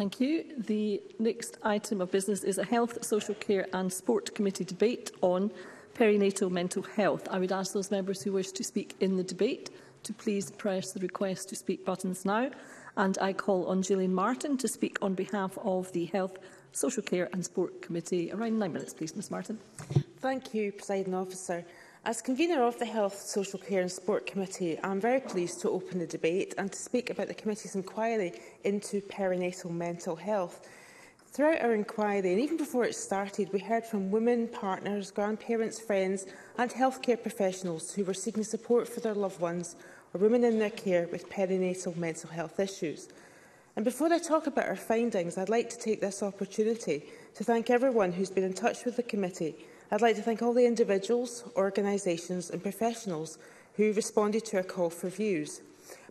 Thank you. The next item of business is a Health, Social Care and Sport Committee debate on perinatal mental health. I would ask those members who wish to speak in the debate to please press the request to speak buttons now. And I call on Gillian Martin to speak on behalf of the Health, Social Care and Sport Committee. Around nine minutes, please, Ms Martin. Thank you, Presiding Officer. As convener of the Health, Social Care and Sport Committee, I am very pleased to open the debate and to speak about the committee's inquiry into perinatal mental health. Throughout our inquiry, and even before it started, we heard from women, partners, grandparents, friends and healthcare professionals who were seeking support for their loved ones or women in their care with perinatal mental health issues. And before I talk about our findings, I'd like to take this opportunity to thank everyone who's been in touch with the committee I'd like to thank all the individuals, organisations and professionals who responded to our call for views.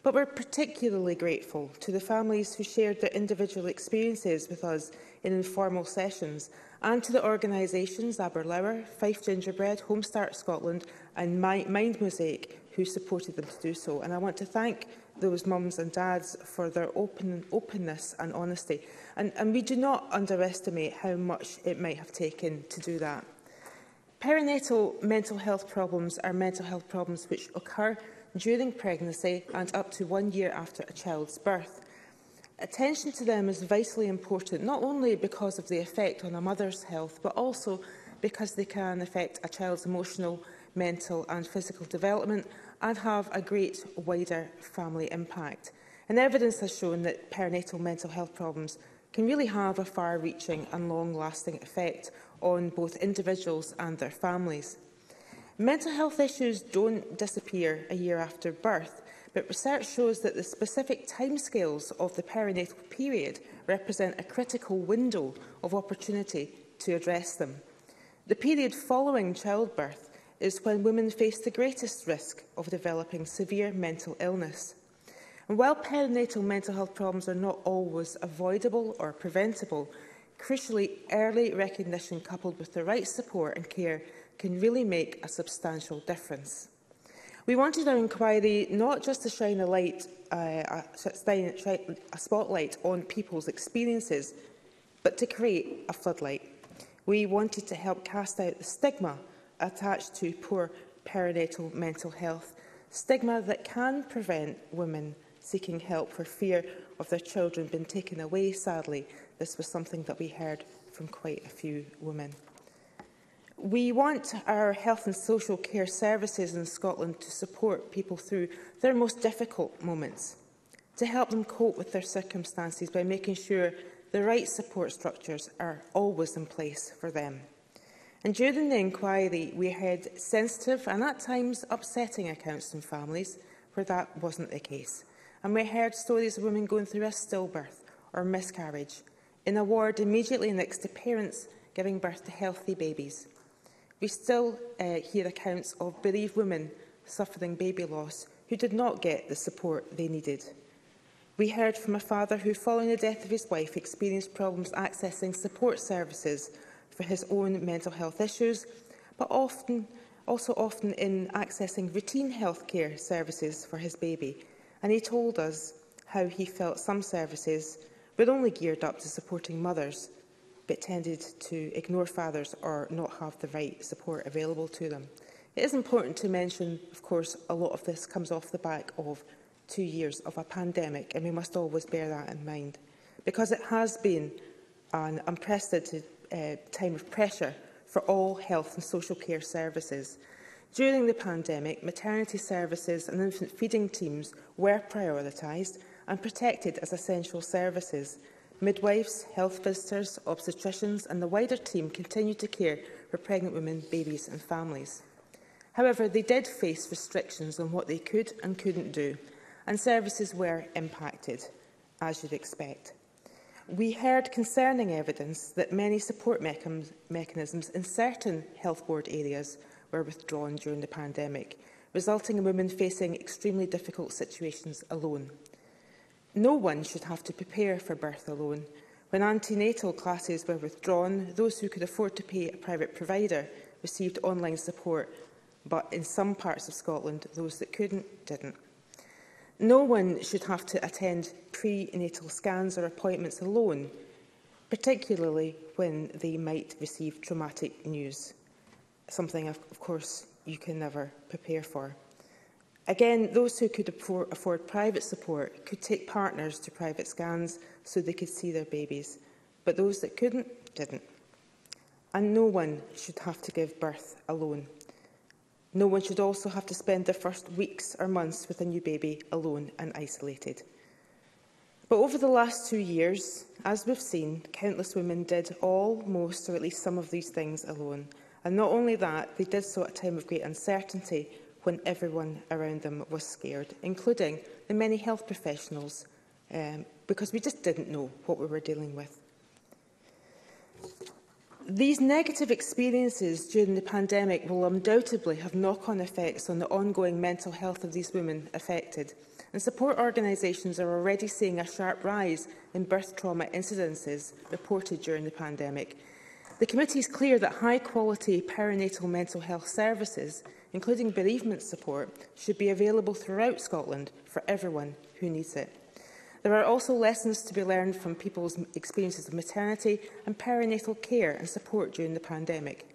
But we're particularly grateful to the families who shared their individual experiences with us in informal sessions and to the organisations Aberlour, Fife Gingerbread, Homestart Scotland and Mind Mosaic who supported them to do so. And I want to thank those mums and dads for their open, openness and honesty. And, and we do not underestimate how much it might have taken to do that. Perinatal mental health problems are mental health problems which occur during pregnancy and up to one year after a child's birth. Attention to them is vitally important, not only because of the effect on a mother's health, but also because they can affect a child's emotional, mental and physical development and have a great wider family impact. And evidence has shown that perinatal mental health problems can really have a far-reaching and long-lasting effect on both individuals and their families. Mental health issues don't disappear a year after birth, but research shows that the specific timescales of the perinatal period represent a critical window of opportunity to address them. The period following childbirth is when women face the greatest risk of developing severe mental illness. And while perinatal mental health problems are not always avoidable or preventable, Crucially, early recognition coupled with the right support and care can really make a substantial difference. We wanted our inquiry not just to shine a, light, uh, a, a spotlight on people's experiences, but to create a floodlight. We wanted to help cast out the stigma attached to poor perinatal mental health, stigma that can prevent women seeking help for fear of their children being taken away, sadly, This was something that we heard from quite a few women. We want our health and social care services in Scotland to support people through their most difficult moments, to help them cope with their circumstances by making sure the right support structures are always in place for them. And during the inquiry, we had sensitive and at times upsetting accounts from families where that wasn't the case. And we heard stories of women going through a stillbirth or miscarriage in award immediately next to parents giving birth to healthy babies. We still uh, hear accounts of bereaved women suffering baby loss who did not get the support they needed. We heard from a father who, following the death of his wife, experienced problems accessing support services for his own mental health issues, but often, also often in accessing routine healthcare services for his baby. And he told us how he felt some services but only geared up to supporting mothers, but tended to ignore fathers or not have the right support available to them. It is important to mention, of course, a lot of this comes off the back of two years of a pandemic, and we must always bear that in mind, because it has been an unprecedented uh, time of pressure for all health and social care services. During the pandemic, maternity services and infant feeding teams were prioritised and protected as essential services. Midwives, health visitors, obstetricians and the wider team continue to care for pregnant women, babies and families. However, they did face restrictions on what they could and couldn't do, and services were impacted, as you'd expect. We heard concerning evidence that many support mechanisms in certain health board areas were withdrawn during the pandemic, resulting in women facing extremely difficult situations alone. No one should have to prepare for birth alone. When antenatal classes were withdrawn, those who could afford to pay a private provider received online support, but in some parts of Scotland, those that couldn't didn't. No one should have to attend prenatal scans or appointments alone, particularly when they might receive traumatic news, something, of course, you can never prepare for. Again, those who could afford, private support could take partners to private scans so they could see their babies, but those that couldn't, didn't. And no one should have to give birth alone. No one should also have to spend their first weeks or months with a new baby alone and isolated. But over the last two years, as we've seen, countless women did all, most, or at least some of these things alone. And not only that, they did so at a time of great uncertainty when everyone around them was scared, including the many health professionals, um, because we just didn't know what we were dealing with. These negative experiences during the pandemic will undoubtedly have knock-on effects on the ongoing mental health of these women affected. And support organisations are already seeing a sharp rise in birth trauma incidences reported during the pandemic. The committee is clear that high-quality perinatal mental health services – including bereavement support, should be available throughout Scotland for everyone who needs it. There are also lessons to be learned from people's experiences of maternity and perinatal care and support during the pandemic.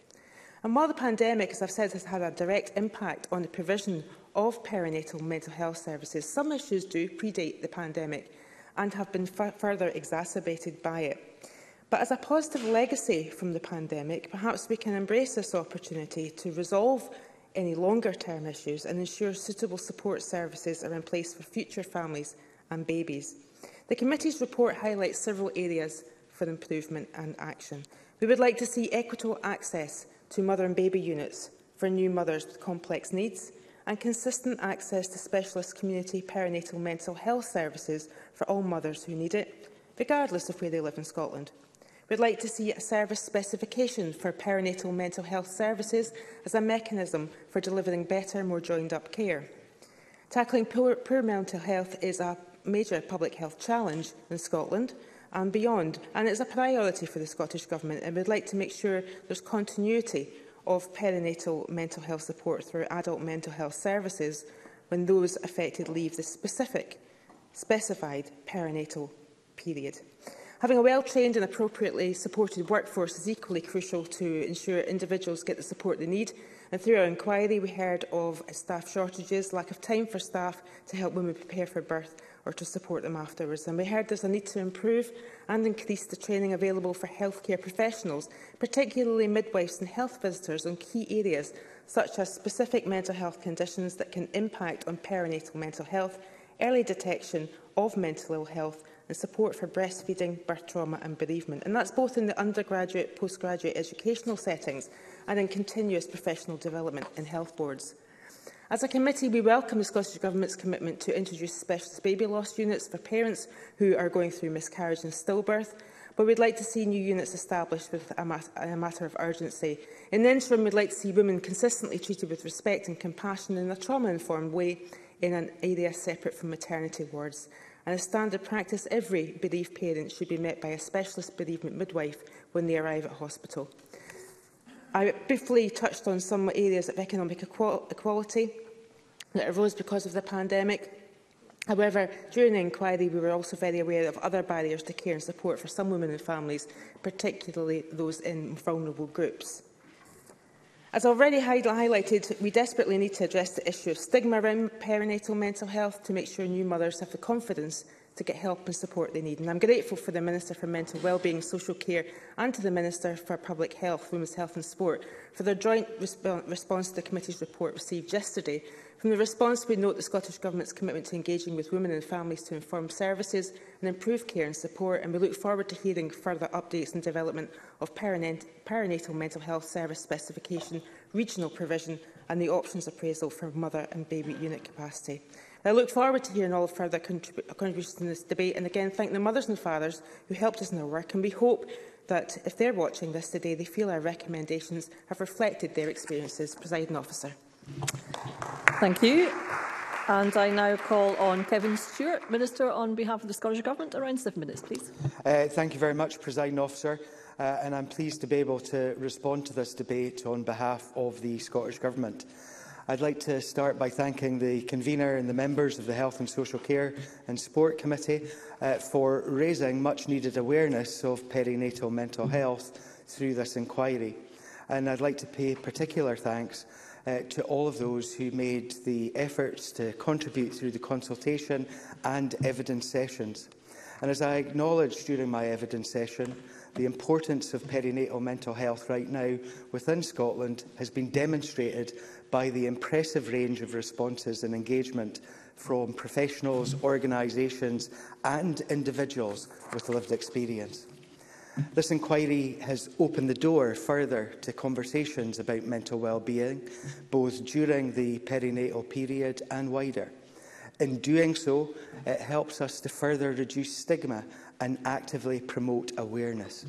And while the pandemic, as I've said, has had a direct impact on the provision of perinatal mental health services, some issues do predate the pandemic and have been further exacerbated by it. But as a positive legacy from the pandemic, perhaps we can embrace this opportunity to resolve any longer term issues and ensure suitable support services are in place for future families and babies. The committee's report highlights several areas for improvement and action. We would like to see equitable access to mother and baby units for new mothers with complex needs and consistent access to specialist community perinatal mental health services for all mothers who need it, regardless of where they live in Scotland. We'd like to see a service specification for perinatal mental health services as a mechanism for delivering better, more joined-up care. Tackling poor, poor mental health is a major public health challenge in Scotland and beyond, and it's a priority for the Scottish Government, and we'd like to make sure there's continuity of perinatal mental health support through adult mental health services when those affected leave the specific, specified perinatal period. Having a well-trained and appropriately supported workforce is equally crucial to ensure individuals get the support they need. And through our inquiry, we heard of staff shortages, lack of time for staff to help women prepare for birth or to support them afterwards. And we heard there's a need to improve and increase the training available for healthcare professionals, particularly midwives and health visitors on key areas such as specific mental health conditions that can impact on perinatal mental health, early detection of mental ill health and support for breastfeeding, birth trauma and bereavement. And that's both in the undergraduate, postgraduate educational settings and in continuous professional development in health boards. As a committee, we welcome the Scottish Government's commitment to introduce specialist baby loss units for parents who are going through miscarriage and stillbirth, but we'd like to see new units established with a, mat a matter of urgency. In the interim, we'd like to see women consistently treated with respect and compassion in a trauma-informed way in an area separate from maternity wards. And as standard practice, every bereaved parent should be met by a specialist bereavement midwife when they arrive at hospital. I briefly touched on some areas of economic equality that arose because of the pandemic. However, during the inquiry, we were also very aware of other barriers to care and support for some women and families, particularly those in vulnerable groups. As already highlighted, we desperately need to address the issue of stigma around perinatal mental health to make sure new mothers have the confidence to get help and support they need. And I'm grateful for the Minister for Mental Wellbeing, Social Care and to the Minister for Public Health, Women's Health and Sport for their joint resp response to the committee's report received yesterday From the response, we note the Scottish Government's commitment to engaging with women and families to inform services and improve care and support, and we look forward to hearing further updates and development of perinatal mental health service specification, regional provision and the options appraisal for mother and baby unit capacity. I look forward to hearing all further contrib contributions in this debate and again thank the mothers and fathers who helped us in our work and we hope that if they're watching this today they feel our recommendations have reflected their experiences. Presiding Officer. Thank you. And I now call on Kevin Stewart, Minister, on behalf of the Scottish Government. Around seven minutes, please. Uh, thank you very much, Presiding Officer. Uh, and I'm pleased to be able to respond to this debate on behalf of the Scottish Government. I'd like to start by thanking the convener and the members of the Health and Social Care and Sport Committee uh, for raising much-needed awareness of perinatal mental health through this inquiry. And I'd like to pay particular thanks uh, to all of those who made the efforts to contribute through the consultation and evidence sessions. And as I acknowledged during my evidence session, the importance of perinatal mental health right now within Scotland has been demonstrated by the impressive range of responses and engagement from professionals, organisations and individuals with lived experience. This inquiry has opened the door further to conversations about mental well-being, both during the perinatal period and wider. In doing so, it helps us to further reduce stigma and actively promote awareness.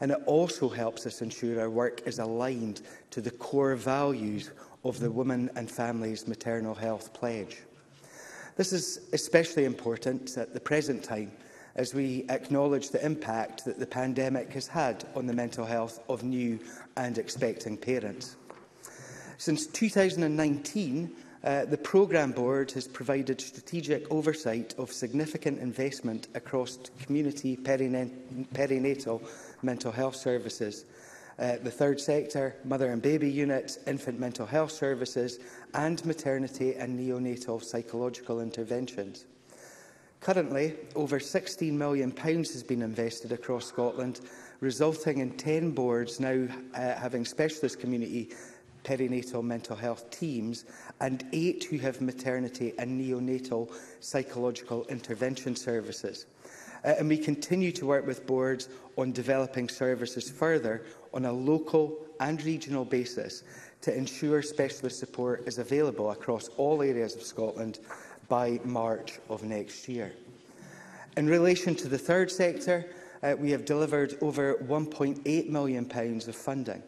And it also helps us ensure our work is aligned to the core values of the Women and Families Maternal Health Pledge. This is especially important at the present time as we acknowledge the impact that the pandemic has had on the mental health of new and expecting parents. Since 2019, uh, the Programme Board has provided strategic oversight of significant investment across community perinatal mental health services, uh, the third sector, mother and baby units, infant mental health services and maternity and neonatal psychological interventions. Currently, over £16 million has been invested across Scotland, resulting in 10 boards now uh, having specialist community perinatal mental health teams and eight who have maternity and neonatal psychological intervention services. Uh, and we continue to work with boards on developing services further on a local and regional basis to ensure specialist support is available across all areas of Scotland by March of next year. In relation to the third sector, uh, we have delivered over £1.8 million of funding.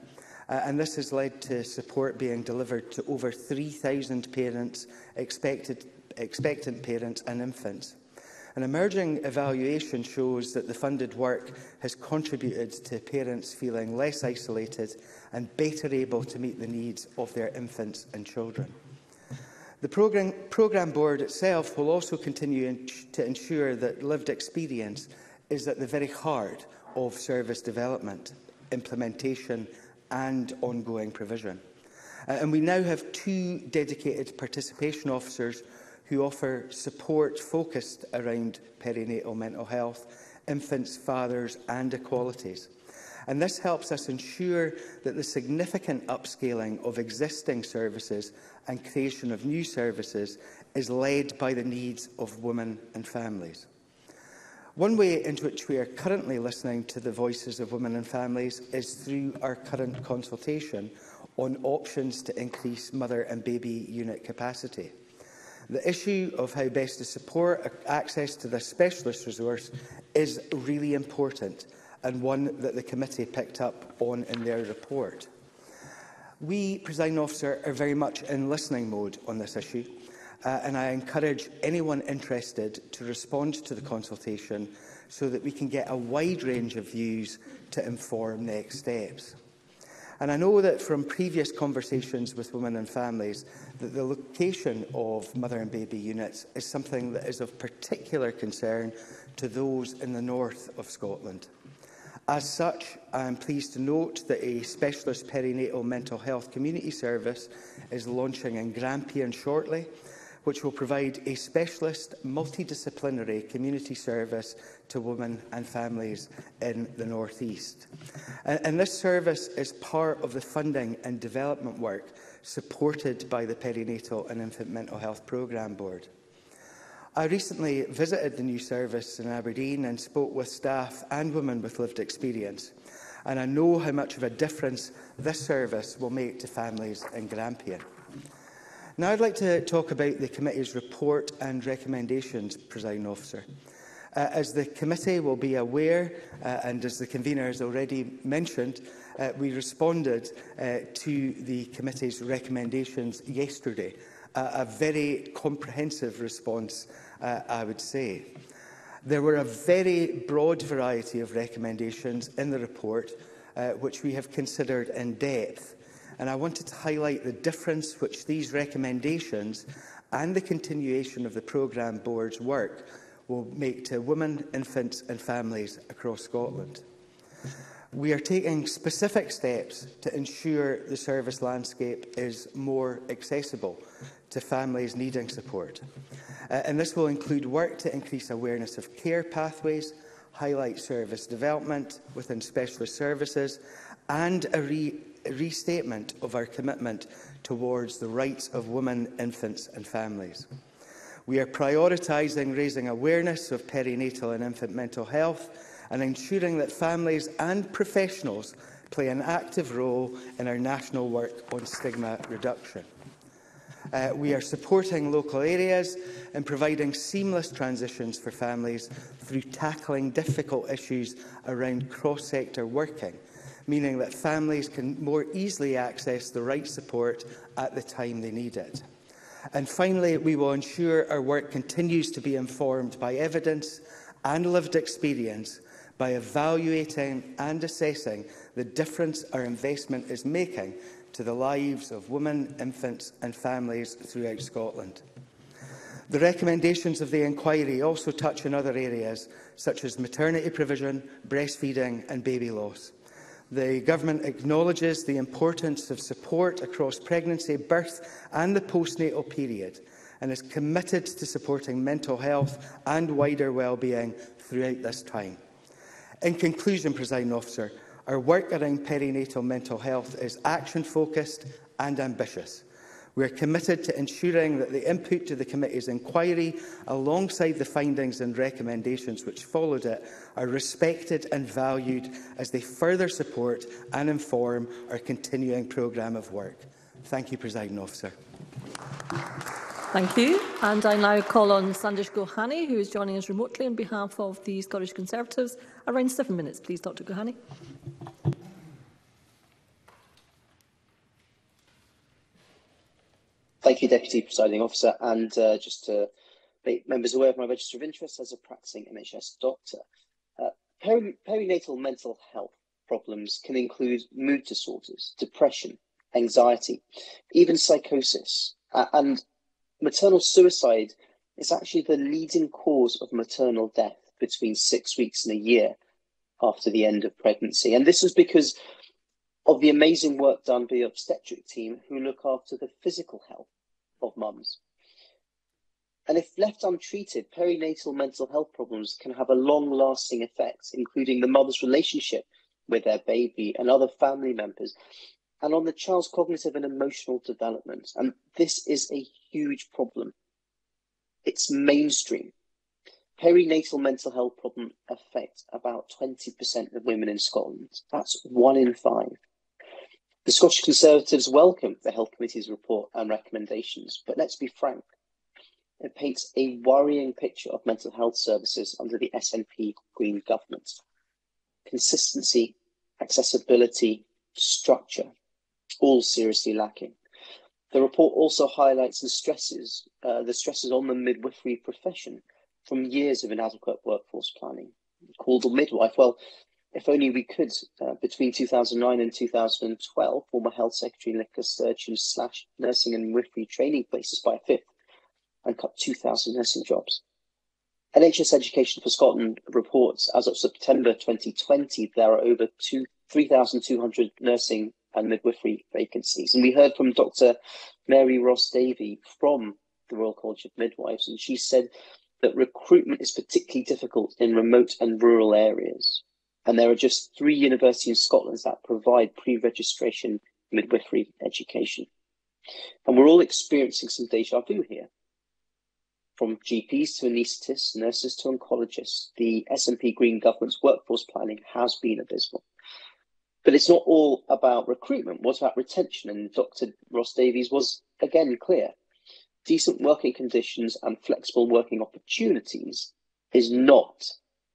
Uh, and this has led to support being delivered to over 3,000 parents, expected, expectant parents and infants. An emerging evaluation shows that the funded work has contributed to parents feeling less isolated and better able to meet the needs of their infants and children. The programme program board itself will also continue in, to ensure that lived experience is at the very heart of service development, implementation and ongoing provision. Uh, and we now have two dedicated participation officers who offer support focused around perinatal mental health, infants, fathers and equalities. And this helps us ensure that the significant upscaling of existing services and creation of new services is led by the needs of women and families. One way in which we are currently listening to the voices of women and families is through our current consultation on options to increase mother and baby unit capacity. The issue of how best to support access to this specialist resource is really important and one that the committee picked up on in their report. We, presiding officer, are very much in listening mode on this issue, uh, and I encourage anyone interested to respond to the consultation so that we can get a wide range of views to inform next steps. And I know that from previous conversations with women and families that the location of mother and baby units is something that is of particular concern to those in the north of Scotland. As such, I am pleased to note that a specialist perinatal mental health community service is launching in Grampian shortly, which will provide a specialist multidisciplinary community service to women and families in the North East. And, and this service is part of the funding and development work supported by the Perinatal and Infant Mental Health Programme Board. I recently visited the new service in Aberdeen and spoke with staff and women with lived experience. And I know how much of a difference this service will make to families in Grampian. Now I'd like to talk about the committee's report and recommendations, Presiding Officer. Uh, as the committee will be aware, uh, and as the convener has already mentioned, uh, we responded uh, to the committee's recommendations yesterday a, a very comprehensive response, uh, I would say. There were a very broad variety of recommendations in the report, uh, which we have considered in depth. And I wanted to highlight the difference which these recommendations and the continuation of the programme board's work will make to women, infants and families across Scotland. We are taking specific steps to ensure the service landscape is more accessible to families needing support. Uh, and this will include work to increase awareness of care pathways, highlight service development within specialist services, and a re restatement of our commitment towards the rights of women, infants and families. We are prioritising raising awareness of perinatal and infant mental health and ensuring that families and professionals play an active role in our national work on stigma reduction. Uh, we are supporting local areas and providing seamless transitions for families through tackling difficult issues around cross-sector working, meaning that families can more easily access the right support at the time they need it. And finally, we will ensure our work continues to be informed by evidence and lived experience by evaluating and assessing the difference our investment is making to the lives of women, infants and families throughout Scotland. The recommendations of the inquiry also touch on other areas such as maternity provision, breastfeeding and baby loss. The Government acknowledges the importance of support across pregnancy, birth and the postnatal period and is committed to supporting mental health and wider well-being throughout this time. In conclusion, President Officer, Our work around perinatal mental health is action-focused and ambitious. We are committed to ensuring that the input to the committee's inquiry, alongside the findings and recommendations which followed it, are respected and valued as they further support and inform our continuing programme of work. Thank you, Presiding Officer. Thank you. And I now call on Sandesh Gohani, who is joining us remotely on behalf of the Scottish Conservatives Around seven minutes, please, Dr Gohani. Thank you, Deputy Presiding Officer. And uh, just to make members aware of my register of interest as a practicing NHS doctor, uh, peri perinatal mental health problems can include mood disorders, depression, anxiety, even psychosis. Uh, and maternal suicide is actually the leading cause of maternal death between six weeks and a year after the end of pregnancy. And this is because of the amazing work done by the obstetric team who look after the physical health of mums. And if left untreated, perinatal mental health problems can have a long lasting effect, including the mother's relationship with their baby and other family members, and on the child's cognitive and emotional development. And this is a huge problem. It's mainstream. Perinatal mental health problem affects about 20% of women in Scotland. That's one in five. The Scottish Conservatives welcome the Health Committee's report and recommendations, but let's be frank, it paints a worrying picture of mental health services under the SNP Green government. Consistency, accessibility, structure, all seriously lacking. The report also highlights the stresses, uh, the stresses on the midwifery profession, from years of inadequate workforce planning called the midwife. Well, if only we could, uh, between 2009 and 2012, former Health Secretary Nicola Sturgeon slashed nursing and midwifery training places by a fifth and cut 2,000 nursing jobs. NHS Education for Scotland reports as of September 2020, there are over 3,200 nursing and midwifery vacancies. And we heard from Dr. Mary Ross Davey from the Royal College of Midwives, and she said that recruitment is particularly difficult in remote and rural areas. And there are just three universities in Scotland that provide pre registration midwifery education. And we're all experiencing some deja vu here. From GPs to anaesthetists, nurses to oncologists, the SNP Green government's workforce planning has been abysmal. But it's not all about recruitment. What about retention? And Dr. Ross Davies was again clear decent working conditions and flexible working opportunities is not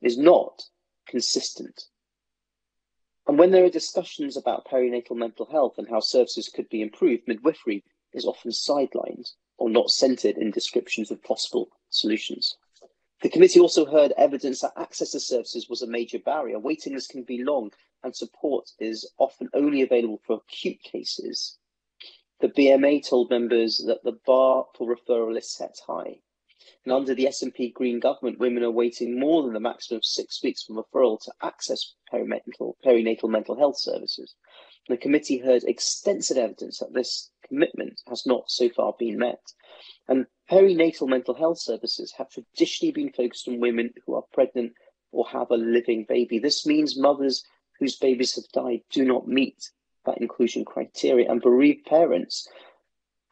is not consistent. And when there are discussions about perinatal mental health and how services could be improved, midwifery is often sidelined or not centered in descriptions of possible solutions. The committee also heard evidence that access to services was a major barrier. Waiting lists can be long, and support is often only available for acute cases the BMA told members that the bar for referral is set high. And under the S&P Green government, women are waiting more than the maximum of six weeks from referral to access perinatal, perinatal mental health services. The committee heard extensive evidence that this commitment has not so far been met. And perinatal mental health services have traditionally been focused on women who are pregnant or have a living baby. This means mothers whose babies have died do not meet that inclusion criteria, and bereaved parents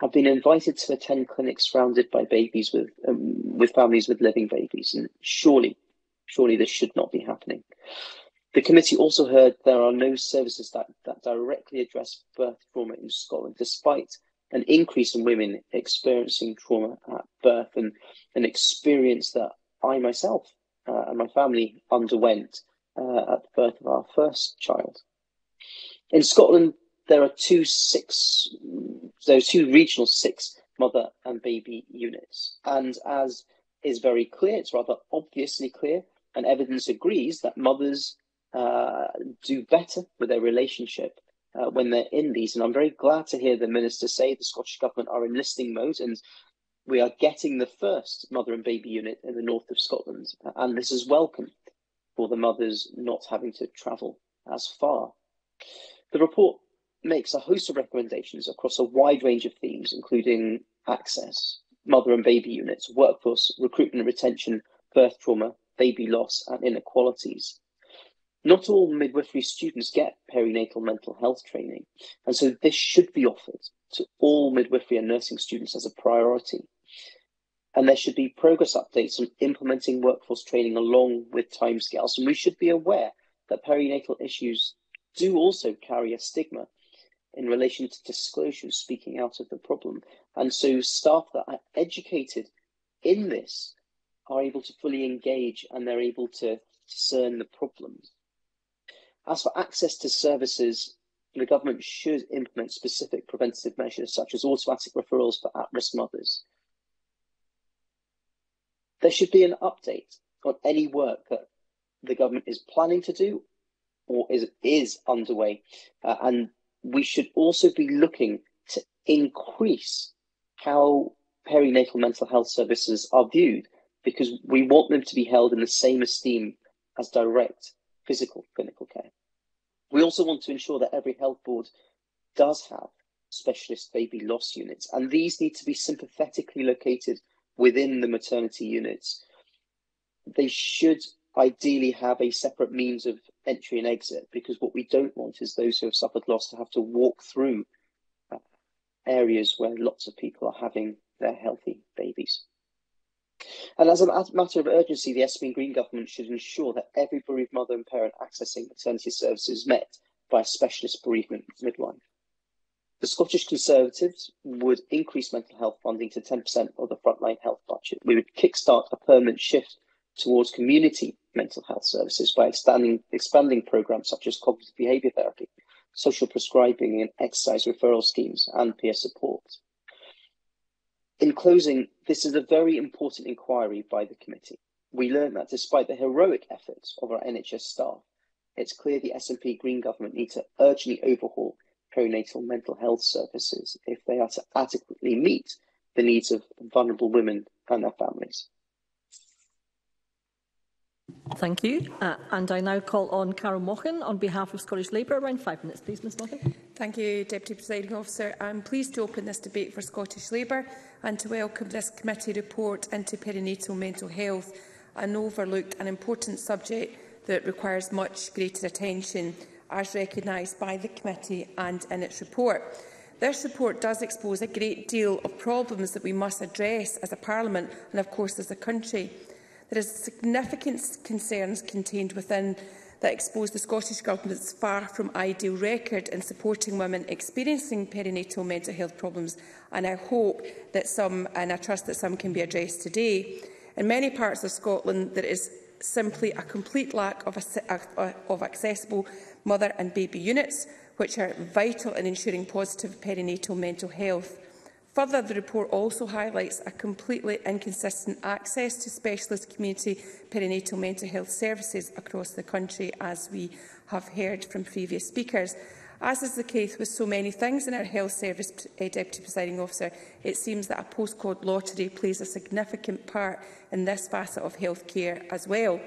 have been invited to attend clinics surrounded by babies with um, with families with living babies, and surely, surely this should not be happening. The committee also heard there are no services that, that directly address birth trauma in Scotland, despite an increase in women experiencing trauma at birth and an experience that I myself uh, and my family underwent uh, at the birth of our first child. In Scotland, there are two six, there are two regional six mother and baby units. And as is very clear, it's rather obviously clear, and evidence agrees that mothers uh, do better with their relationship uh, when they're in these. And I'm very glad to hear the minister say the Scottish Government are in listing mode and we are getting the first mother and baby unit in the north of Scotland. And this is welcome for the mothers not having to travel as far. The report makes a host of recommendations across a wide range of themes, including access, mother and baby units, workforce, recruitment and retention, birth trauma, baby loss, and inequalities. Not all midwifery students get perinatal mental health training, and so this should be offered to all midwifery and nursing students as a priority. And there should be progress updates on implementing workforce training along with timescales. And we should be aware that perinatal issues do also carry a stigma in relation to disclosure, speaking out of the problem. And so staff that are educated in this are able to fully engage and they're able to discern the problems. As for access to services, the government should implement specific preventative measures such as automatic referrals for at-risk mothers. There should be an update on any work that the government is planning to do or is is underway, uh, and we should also be looking to increase how perinatal mental health services are viewed because we want them to be held in the same esteem as direct physical clinical care. We also want to ensure that every health board does have specialist baby loss units, and these need to be sympathetically located within the maternity units. They should ideally have a separate means of entry and exit because what we don't want is those who have suffered loss to have to walk through uh, areas where lots of people are having their healthy babies. And as a matter of urgency, the Esmin Green government should ensure that every bereaved mother and parent accessing maternity services is met by a specialist bereavement midwife. The Scottish Conservatives would increase mental health funding to 10% of the frontline health budget. We would kickstart a permanent shift towards community mental health services by expanding, expanding programs such as cognitive behaviour therapy, social prescribing and exercise referral schemes and peer support. In closing, this is a very important inquiry by the committee. We learn that despite the heroic efforts of our NHS staff, it's clear the SNP Green government need to urgently overhaul pronatal mental health services if they are to adequately meet the needs of vulnerable women and their families. Thank you. Uh, and I now call on Carol Mochan on behalf of Scottish Labour. Around five minutes, please, Ms Mochan. Thank you, Deputy Presiding Officer. I'm pleased to open this debate for Scottish Labour and to welcome this committee report into perinatal mental health, an overlooked and important subject that requires much greater attention, as recognised by the committee and in its report. This report does expose a great deal of problems that we must address as a parliament and, of course, as a country. There are significant concerns contained within that expose the Scottish Government's far from ideal record in supporting women experiencing perinatal mental health problems and I hope that some and I trust that some can be addressed today. In many parts of Scotland there is simply a complete lack of, a, of accessible mother and baby units which are vital in ensuring positive perinatal mental health. Further, the report also highlights a completely inconsistent access to specialist community perinatal mental health services across the country, as we have heard from previous speakers. As is the case with so many things in our health service, uh, Deputy Presiding Officer, it seems that a postcode lottery plays a significant part in this facet of health care as well.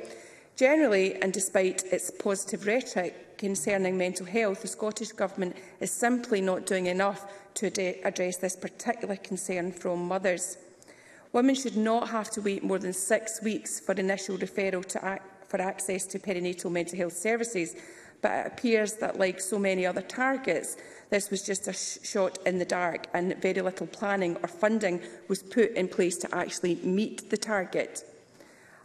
Generally, and despite its positive rhetoric concerning mental health, the Scottish Government is simply not doing enough to ad address this particular concern from mothers. Women should not have to wait more than six weeks for initial referral to for access to perinatal mental health services, but it appears that, like so many other targets, this was just a sh shot in the dark and very little planning or funding was put in place to actually meet the target.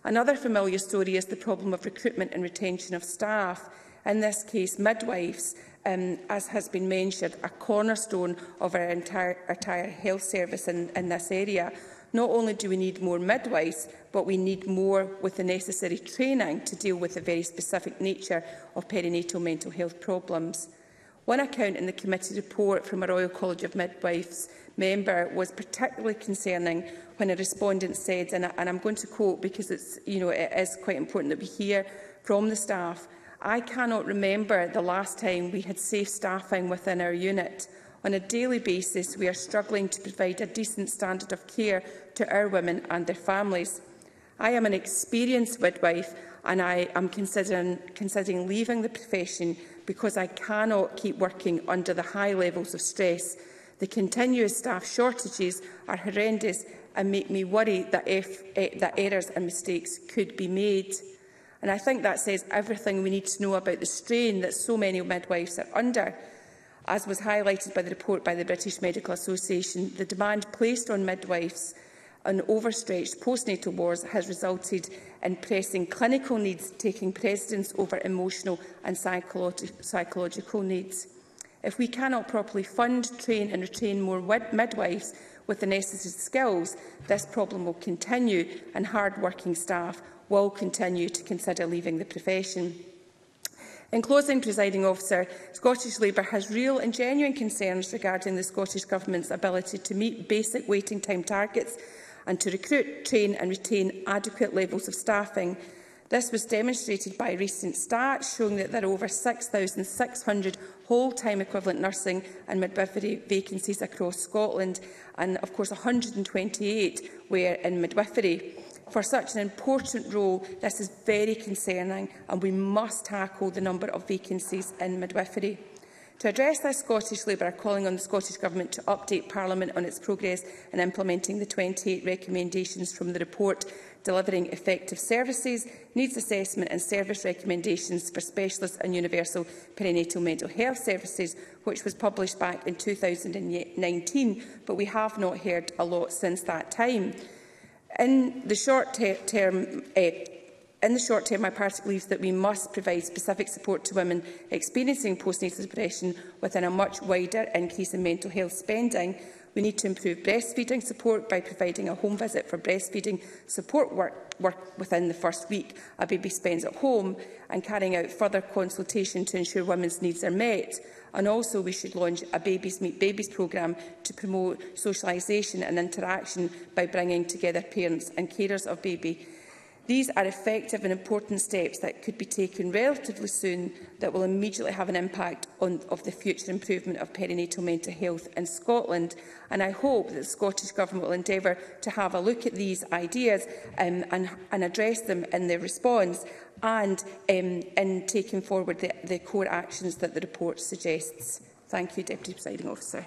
Another familiar story is the problem of recruitment and retention of staff, in this case midwives, um, as has been mentioned, a cornerstone of our entire, entire health service in, in this area. Not only do we need more midwives, but we need more with the necessary training to deal with the very specific nature of perinatal mental health problems. One account in the committee report from a Royal College of Midwives member was particularly concerning when a respondent said, and, I, and I'm going to quote because it's, you know, it is quite important that we hear from the staff, I cannot remember the last time we had safe staffing within our unit. On a daily basis, we are struggling to provide a decent standard of care to our women and their families. I am an experienced midwife and I am considering, considering leaving the profession because I cannot keep working under the high levels of stress. The continuous staff shortages are horrendous and make me worry that, if, eh, that errors and mistakes could be made. And I think that says everything we need to know about the strain that so many midwives are under. As was highlighted by the report by the British Medical Association, the demand placed on midwives – and overstretched post postnatal wards has resulted in pressing clinical needs taking precedence over emotional and psycholo psychological needs. If we cannot properly fund, train and retain more midwives with the necessary skills, this problem will continue and hard-working staff will continue to consider leaving the profession. In closing, presiding officer, Scottish Labour has real and genuine concerns regarding the Scottish Government's ability to meet basic waiting time targets and to recruit, train and retain adequate levels of staffing. This was demonstrated by recent stats showing that there are over 6,600 whole-time equivalent nursing and midwifery vacancies across Scotland and, of course, 128 were in midwifery. For such an important role, this is very concerning and we must tackle the number of vacancies in midwifery. To address this, Scottish Labour are calling on the Scottish Government to update Parliament on its progress in implementing the 28 recommendations from the report Delivering Effective Services, Needs Assessment and Service Recommendations for Specialist and Universal Perinatal Mental Health Services, which was published back in 2019, but we have not heard a lot since that time. In the short ter term, eh, In the short term, my party believes that we must provide specific support to women experiencing postnatal depression within a much wider increase in mental health spending. We need to improve breastfeeding support by providing a home visit for breastfeeding support work, work within the first week a baby spends at home and carrying out further consultation to ensure women's needs are met. And also we should launch a Babies Meet Babies programme to promote socialisation and interaction by bringing together parents and carers of babies. These are effective and important steps that could be taken relatively soon that will immediately have an impact on of the future improvement of perinatal mental health in Scotland. And I hope that the Scottish Government will endeavour to have a look at these ideas um, and, and address them in their response and um, in taking forward the, the core actions that the report suggests. Thank you, Deputy Presiding Officer.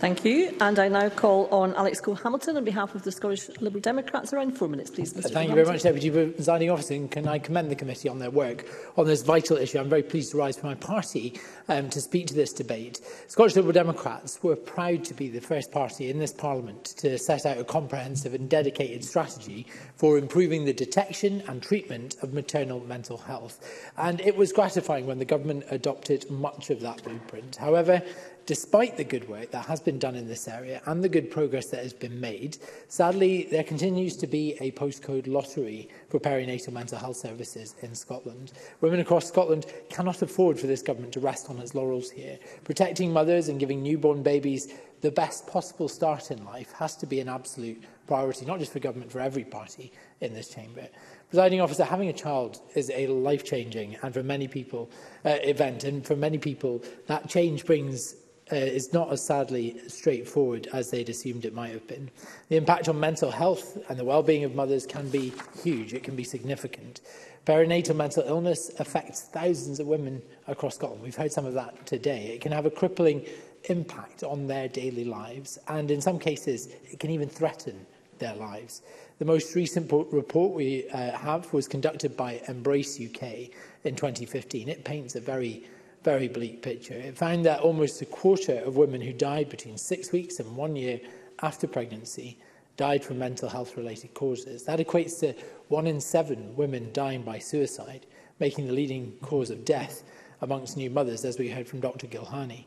Thank you. And I now call on Alex Cole-Hamilton on behalf of the Scottish Liberal Democrats. Around four minutes, please, Mr Thank you very much, Deputy Presiding Officer. And can I commend the committee on their work on this vital issue? I'm very pleased to rise for my party um, to speak to this debate. Scottish Liberal Democrats were proud to be the first party in this Parliament to set out a comprehensive and dedicated strategy for improving the detection and treatment of maternal mental health. And it was gratifying when the government adopted much of that blueprint. However, despite the good work that has been done in this area and the good progress that has been made, sadly, there continues to be a postcode lottery for perinatal mental health services in Scotland. Women across Scotland cannot afford for this government to rest on its laurels here. Protecting mothers and giving newborn babies the best possible start in life has to be an absolute priority, not just for government, for every party in this chamber. Presiding officer, having a child is a life-changing and for many people uh, event, and for many people that change brings uh, is not as sadly straightforward as they'd assumed it might have been. The impact on mental health and the well-being of mothers can be huge, it can be significant. Perinatal mental illness affects thousands of women across Scotland. We've heard some of that today. It can have a crippling impact on their daily lives, and in some cases, it can even threaten their lives. The most recent report we uh, have was conducted by Embrace UK in 2015. It paints a very very bleak picture. It found that almost a quarter of women who died between six weeks and one year after pregnancy died from mental health related causes. That equates to one in seven women dying by suicide, making the leading cause of death amongst new mothers, as we heard from Dr. Gilhani.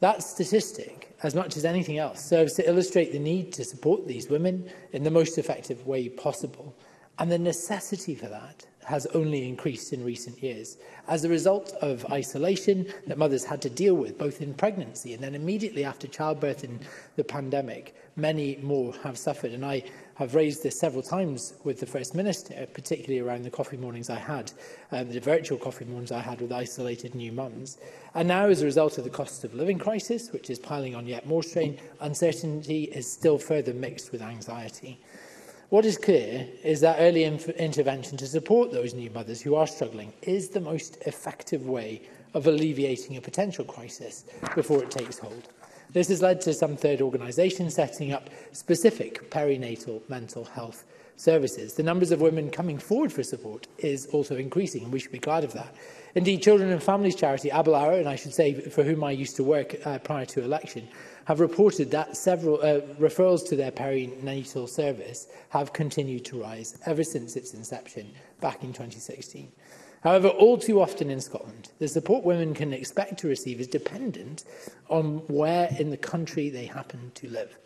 That statistic, as much as anything else, serves to illustrate the need to support these women in the most effective way possible and the necessity for that has only increased in recent years as a result of isolation that mothers had to deal with, both in pregnancy and then immediately after childbirth in the pandemic. Many more have suffered, and I have raised this several times with the First Minister, particularly around the coffee mornings I had, um, the virtual coffee mornings I had with isolated new mums. And now, as a result of the cost of living crisis, which is piling on yet more strain, uncertainty is still further mixed with anxiety. What is clear is that early intervention to support those new mothers who are struggling is the most effective way of alleviating a potential crisis before it takes hold. This has led to some third organisations setting up specific perinatal mental health services. The numbers of women coming forward for support is also increasing, and we should be glad of that. Indeed, Children and Families Charity, Abelaro, and I should say for whom I used to work uh, prior to election, have reported that several uh, referrals to their perinatal service have continued to rise ever since its inception back in 2016. However, all too often in Scotland, the support women can expect to receive is dependent on where in the country they happen to live.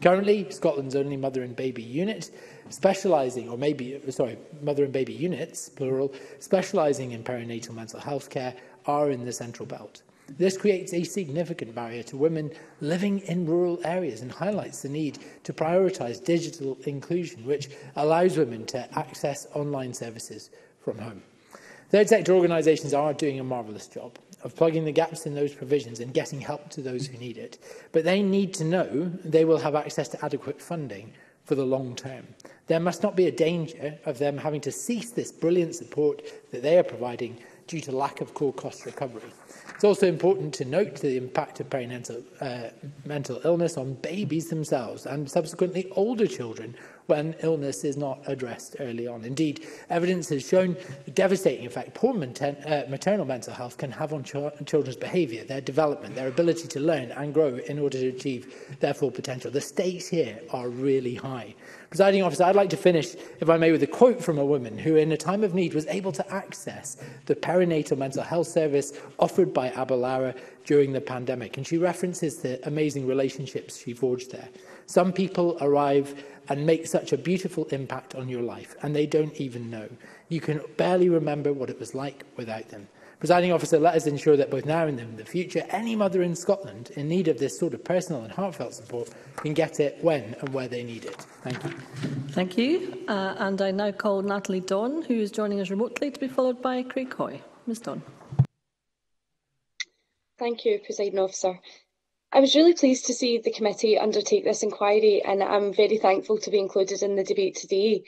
Currently, Scotland's only mother and baby unit specialising, or maybe, sorry, mother and baby units, plural, specialising in perinatal mental health care are in the Central Belt. This creates a significant barrier to women living in rural areas and highlights the need to prioritise digital inclusion, which allows women to access online services from home. Third sector organisations are doing a marvellous job of plugging the gaps in those provisions and getting help to those who need it. But they need to know they will have access to adequate funding for the long term. There must not be a danger of them having to cease this brilliant support that they are providing due to lack of core cost recovery. It's also important to note the impact of perinatal uh, mental illness on babies themselves and subsequently older children when illness is not addressed early on. Indeed, evidence has shown the devastating effect poor uh, maternal mental health can have on ch children's behaviour, their development, their ability to learn and grow in order to achieve their full potential. The stakes here are really high. Presiding officer, I'd like to finish, if I may, with a quote from a woman who, in a time of need, was able to access the perinatal mental health service offered by Abelara during the pandemic. And she references the amazing relationships she forged there. Some people arrive and make such a beautiful impact on your life, and they don't even know. You can barely remember what it was like without them. Presiding officer, let us ensure that both now and in the future, any mother in Scotland in need of this sort of personal and heartfelt support can get it when and where they need it. Thank you. Thank you. Uh, and I now call Natalie Don, who is joining us remotely, to be followed by Craig Hoy. Ms Don. Thank you, Presiding Officer. I was really pleased to see the committee undertake this inquiry and I'm very thankful to be included in the debate today.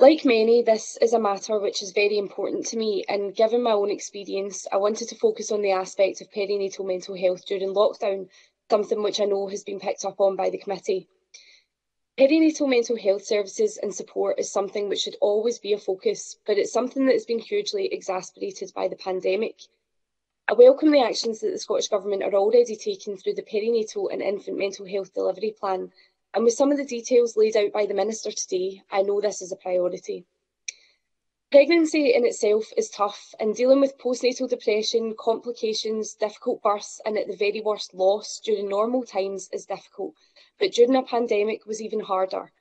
Like many, this is a matter which is very important to me and given my own experience, I wanted to focus on the aspect of perinatal mental health during lockdown, something which I know has been picked up on by the committee. Perinatal mental health services and support is something which should always be a focus, but it's something that has been hugely exacerbated by the pandemic. I Welcome the actions that the Scottish Government are already taking through the Perinatal and Infant Mental Health Delivery Plan, and with some of the details laid out by the Minister today, I know this is a priority. Pregnancy in itself is tough, and dealing with postnatal depression, complications, difficult births, and at the very worst, loss during normal times is difficult, but during a pandemic was even harder.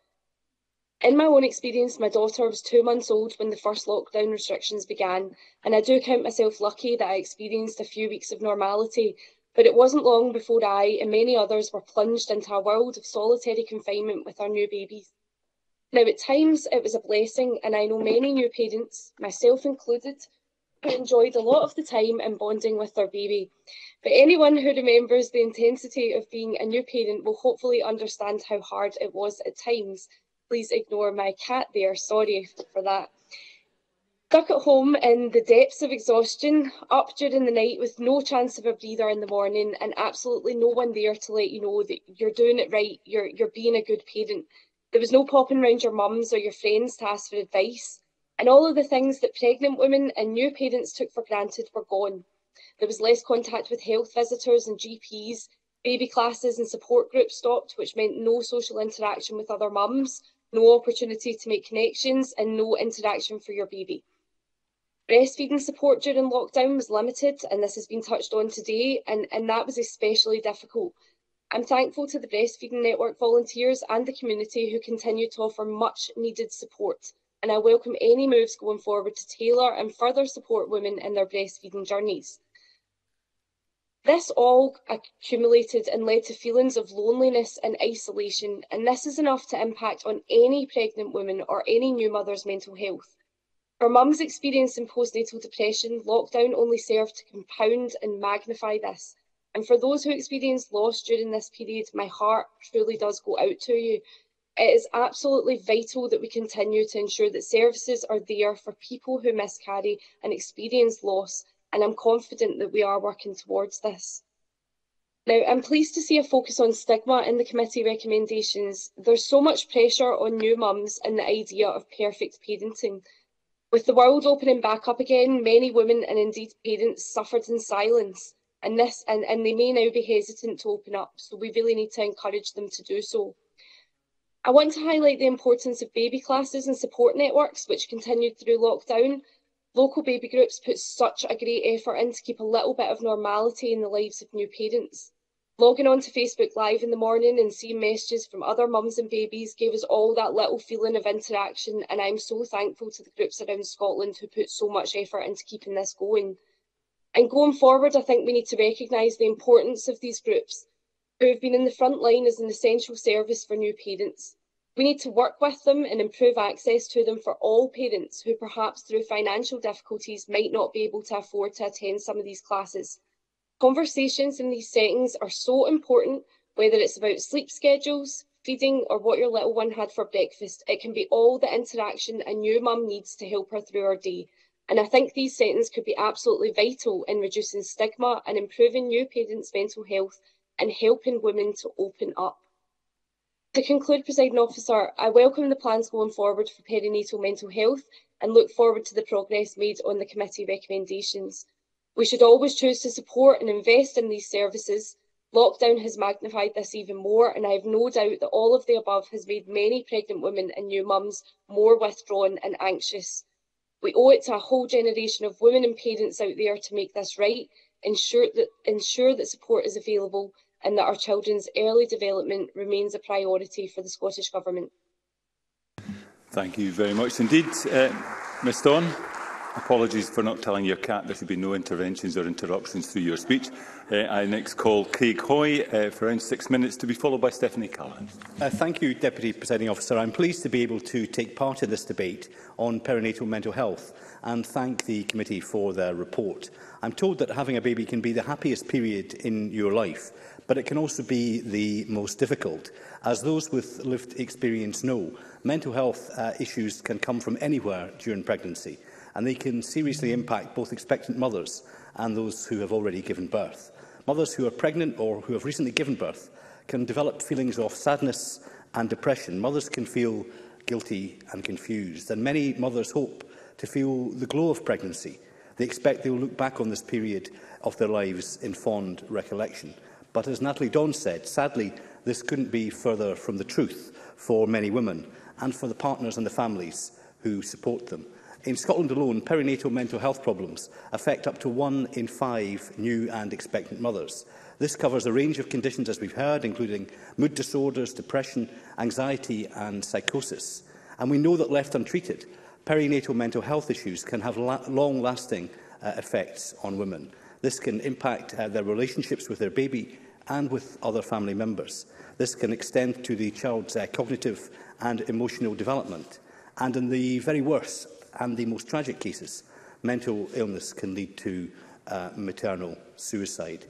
In my own experience, my daughter was two months old when the first lockdown restrictions began, and I do count myself lucky that I experienced a few weeks of normality. But it wasn't long before I and many others were plunged into a world of solitary confinement with our new babies. Now, at times it was a blessing, and I know many new parents, myself included, who enjoyed a lot of the time in bonding with their baby. But anyone who remembers the intensity of being a new parent will hopefully understand how hard it was at times Please ignore my cat there. Sorry for that. Stuck at home in the depths of exhaustion, up during the night with no chance of a breather in the morning and absolutely no one there to let you know that you're doing it right, you're, you're being a good parent. There was no popping round your mums or your friends to ask for advice. And all of the things that pregnant women and new parents took for granted were gone. There was less contact with health visitors and GPs. Baby classes and support groups stopped, which meant no social interaction with other mums no opportunity to make connections, and no interaction for your baby. Breastfeeding support during lockdown was limited, and this has been touched on today, and, and that was especially difficult. I'm thankful to the Breastfeeding Network volunteers and the community who continue to offer much needed support, and I welcome any moves going forward to tailor and further support women in their breastfeeding journeys. This all accumulated in led to feelings of loneliness and isolation, and this is enough to impact on any pregnant woman or any new mother's mental health. For mums experience in postnatal depression, lockdown only served to compound and magnify this. And for those who experienced loss during this period, my heart truly does go out to you. It is absolutely vital that we continue to ensure that services are there for people who miscarry and experience loss and I'm confident that we are working towards this. Now, I'm pleased to see a focus on stigma in the committee recommendations. There's so much pressure on new mums and the idea of perfect parenting. With the world opening back up again, many women and indeed parents suffered in silence, and this and, and they may now be hesitant to open up. So we really need to encourage them to do so. I want to highlight the importance of baby classes and support networks, which continued through lockdown, Local baby groups put such a great effort in to keep a little bit of normality in the lives of new parents. Logging on to Facebook Live in the morning and seeing messages from other mums and babies gave us all that little feeling of interaction, and I'm so thankful to the groups around Scotland who put so much effort into keeping this going. And going forward, I think we need to recognise the importance of these groups who have been in the front line as an essential service for new parents. We need to work with them and improve access to them for all parents who perhaps through financial difficulties might not be able to afford to attend some of these classes. Conversations in these settings are so important, whether it's about sleep schedules, feeding or what your little one had for breakfast. It can be all the interaction a new mum needs to help her through her day. And I think these settings could be absolutely vital in reducing stigma and improving new parents' mental health and helping women to open up. To conclude, Presiding Officer, I welcome the plans going forward for perinatal mental health and look forward to the progress made on the committee recommendations. We should always choose to support and invest in these services. Lockdown has magnified this even more, and I have no doubt that all of the above has made many pregnant women and new mums more withdrawn and anxious. We owe it to a whole generation of women and parents out there to make this right, ensure that, ensure that support is available, and that our children's early development remains a priority for the Scottish Government. Thank you very much indeed. Uh, Ms Don, apologies for not telling your cat there should be no interventions or interruptions through your speech. Uh, I next call Craig Hoy uh, for around six minutes to be followed by Stephanie Cullen. Uh, thank you, Deputy Presiding Officer. I'm pleased to be able to take part in this debate on perinatal mental health and thank the committee for their report. I'm told that having a baby can be the happiest period in your life, but it can also be the most difficult. As those with lived experience know, mental health uh, issues can come from anywhere during pregnancy, and they can seriously impact both expectant mothers and those who have already given birth. Mothers who are pregnant or who have recently given birth can develop feelings of sadness and depression. Mothers can feel guilty and confused, and many mothers hope to feel the glow of pregnancy. They expect they will look back on this period of their lives in fond recollection. But as Natalie Dawn said, sadly, this couldn't be further from the truth for many women and for the partners and the families who support them. In Scotland alone, perinatal mental health problems affect up to one in five new and expectant mothers. This covers a range of conditions, as we've heard, including mood disorders, depression, anxiety and psychosis. And we know that left untreated, perinatal mental health issues can have la long-lasting uh, effects on women. This can impact uh, their relationships with their baby and with other family members. This can extend to the child's uh, cognitive and emotional development. And in the very worst and the most tragic cases, mental illness can lead to uh, maternal suicide.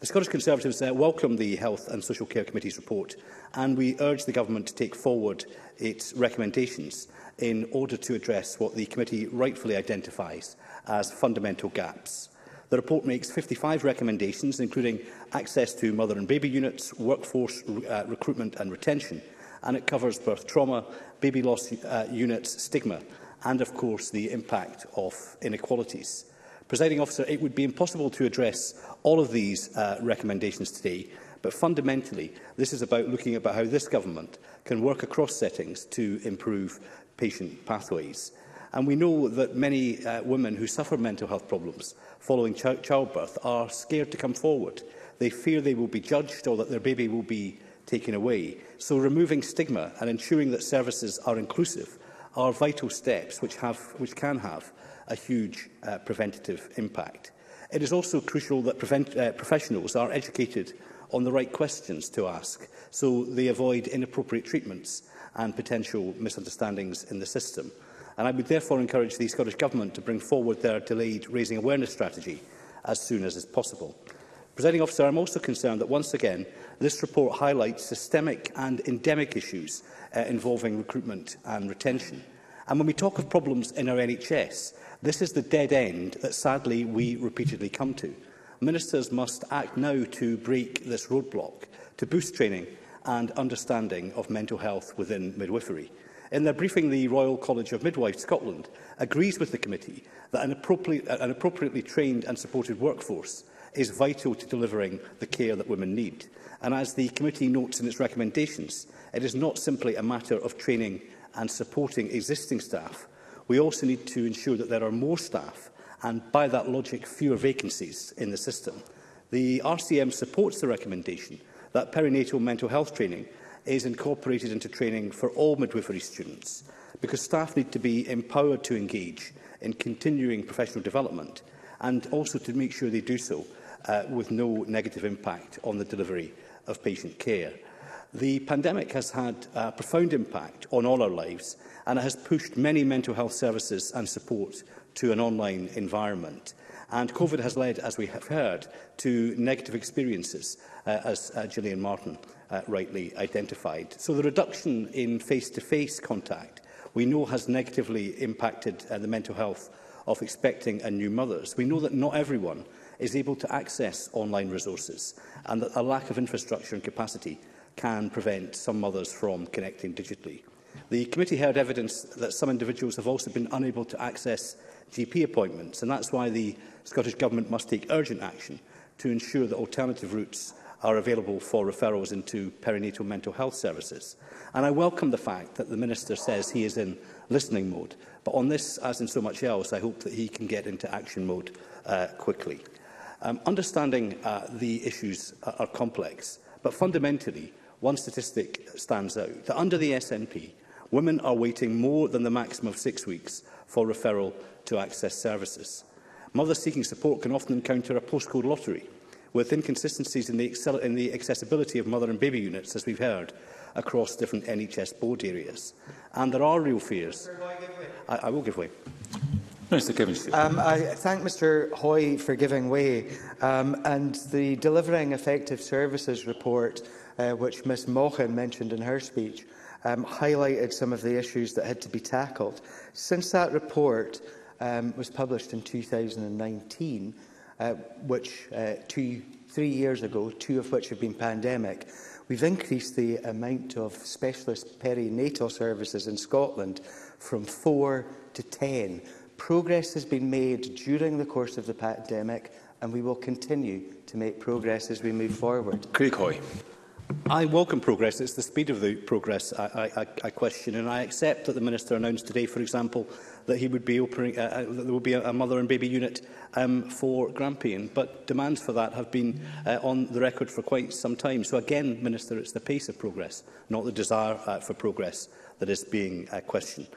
The Scottish Conservatives uh, welcome the Health and Social Care Committee's report and we urge the government to take forward its recommendations in order to address what the committee rightfully identifies as fundamental gaps. The report makes 55 recommendations, including access to mother and baby units, workforce uh, recruitment and retention, and it covers birth trauma, baby loss uh, units, stigma and, of course, the impact of inequalities. Presiding officer, it would be impossible to address all of these uh, recommendations today, but fundamentally, this is about looking about how this government can work across settings to improve patient pathways. And we know that many uh, women who suffer mental health problems following ch childbirth are scared to come forward. They fear they will be judged or that their baby will be taken away. So removing stigma and ensuring that services are inclusive are vital steps which, have, which can have a huge uh, preventative impact. It is also crucial that prevent, uh, professionals are educated on the right questions to ask so they avoid inappropriate treatments and potential misunderstandings in the system. And I would therefore encourage the Scottish Government to bring forward their delayed raising awareness strategy as soon as is possible. Presenting officer, I'm also concerned that once again this report highlights systemic and endemic issues uh, involving recruitment and retention. And when we talk of problems in our NHS, this is the dead end that sadly we repeatedly come to. Ministers must act now to break this roadblock, to boost training and understanding of mental health within midwifery. In their briefing, the Royal College of Midwives Scotland agrees with the committee that an, appropriate, an appropriately trained and supported workforce is vital to delivering the care that women need. And as the committee notes in its recommendations, it is not simply a matter of training and supporting existing staff. We also need to ensure that there are more staff and, by that logic, fewer vacancies in the system. The RCM supports the recommendation that perinatal mental health training is incorporated into training for all midwifery students because staff need to be empowered to engage in continuing professional development and also to make sure they do so uh, with no negative impact on the delivery of patient care. The pandemic has had a profound impact on all our lives and it has pushed many mental health services and support to an online environment. And COVID has led, as we have heard, to negative experiences, uh, as uh, Gillian Martin uh, rightly identified. So the reduction in face-to-face -face contact we know has negatively impacted uh, the mental health of expecting and new mothers. We know that not everyone is able to access online resources and that a lack of infrastructure and capacity can prevent some mothers from connecting digitally. The committee heard evidence that some individuals have also been unable to access GP appointments and that's why the Scottish Government must take urgent action to ensure that alternative routes are available for referrals into perinatal mental health services. And I welcome the fact that the Minister says he is in listening mode. But on this, as in so much else, I hope that he can get into action mode uh, quickly. Um, understanding uh, the issues uh, are complex, but fundamentally, one statistic stands out, that under the SNP, women are waiting more than the maximum of six weeks for referral to access services. Mothers seeking support can often encounter a postcode lottery, with inconsistencies in the, in the accessibility of mother and baby units, as we've heard, across different NHS board areas. And there are real fears. I, I will give way. Mr Kevin Steele. Um, I thank Mr Hoy for giving way um, and the Delivering Effective Services report uh, which Ms Mohan mentioned in her speech um, highlighted some of the issues that had to be tackled. Since that report um, was published in 2019, uh, which uh, two, three years ago, two of which have been pandemic, we've increased the amount of specialist perinatal services in Scotland from four to ten Progress has been made during the course of the pandemic and we will continue to make progress as we move forward. Craig Hoy. I welcome progress. It's the speed of the progress I, I, I question, and I accept that the Minister announced today, for example, that he would be opening, uh, uh that there will be a, mother and baby unit um, for Grampian, but demands for that have been uh, on the record for quite some time. So again, Minister, it's the pace of progress, not the desire uh, for progress that is being uh, questioned.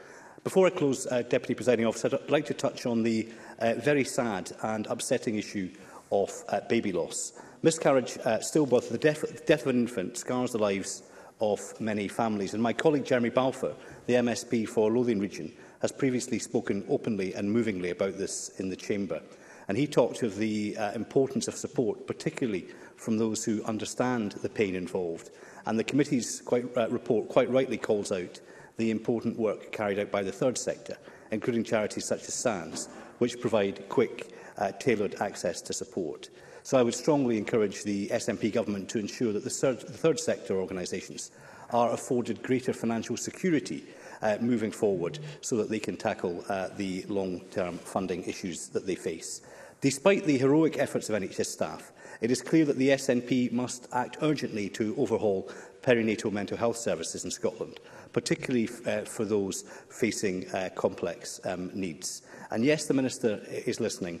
Before I close, uh, Deputy Presiding Officer, I'd like to touch on the uh, very sad and upsetting issue of uh, baby loss. Miscarriage, uh, stillbirth, the death, the death of an infant scars the lives of many families. And my colleague Jeremy Balfour, the MSP for Lothian Region, has previously spoken openly and movingly about this in the Chamber. And he talked of the uh, importance of support, particularly from those who understand the pain involved. And the committee's quite, uh, report quite rightly calls out the important work carried out by the third sector, including charities such as SANS, which provide quick, uh, tailored access to support. So I would strongly encourage the SNP government to ensure that the third, the third sector organisations are afforded greater financial security uh, moving forward so that they can tackle uh, the long-term funding issues that they face. Despite the heroic efforts of NHS staff, it is clear that the SNP must act urgently to overhaul perinatal mental health services in Scotland particularly uh, for those facing uh, complex um, needs. And yes, the Minister is listening,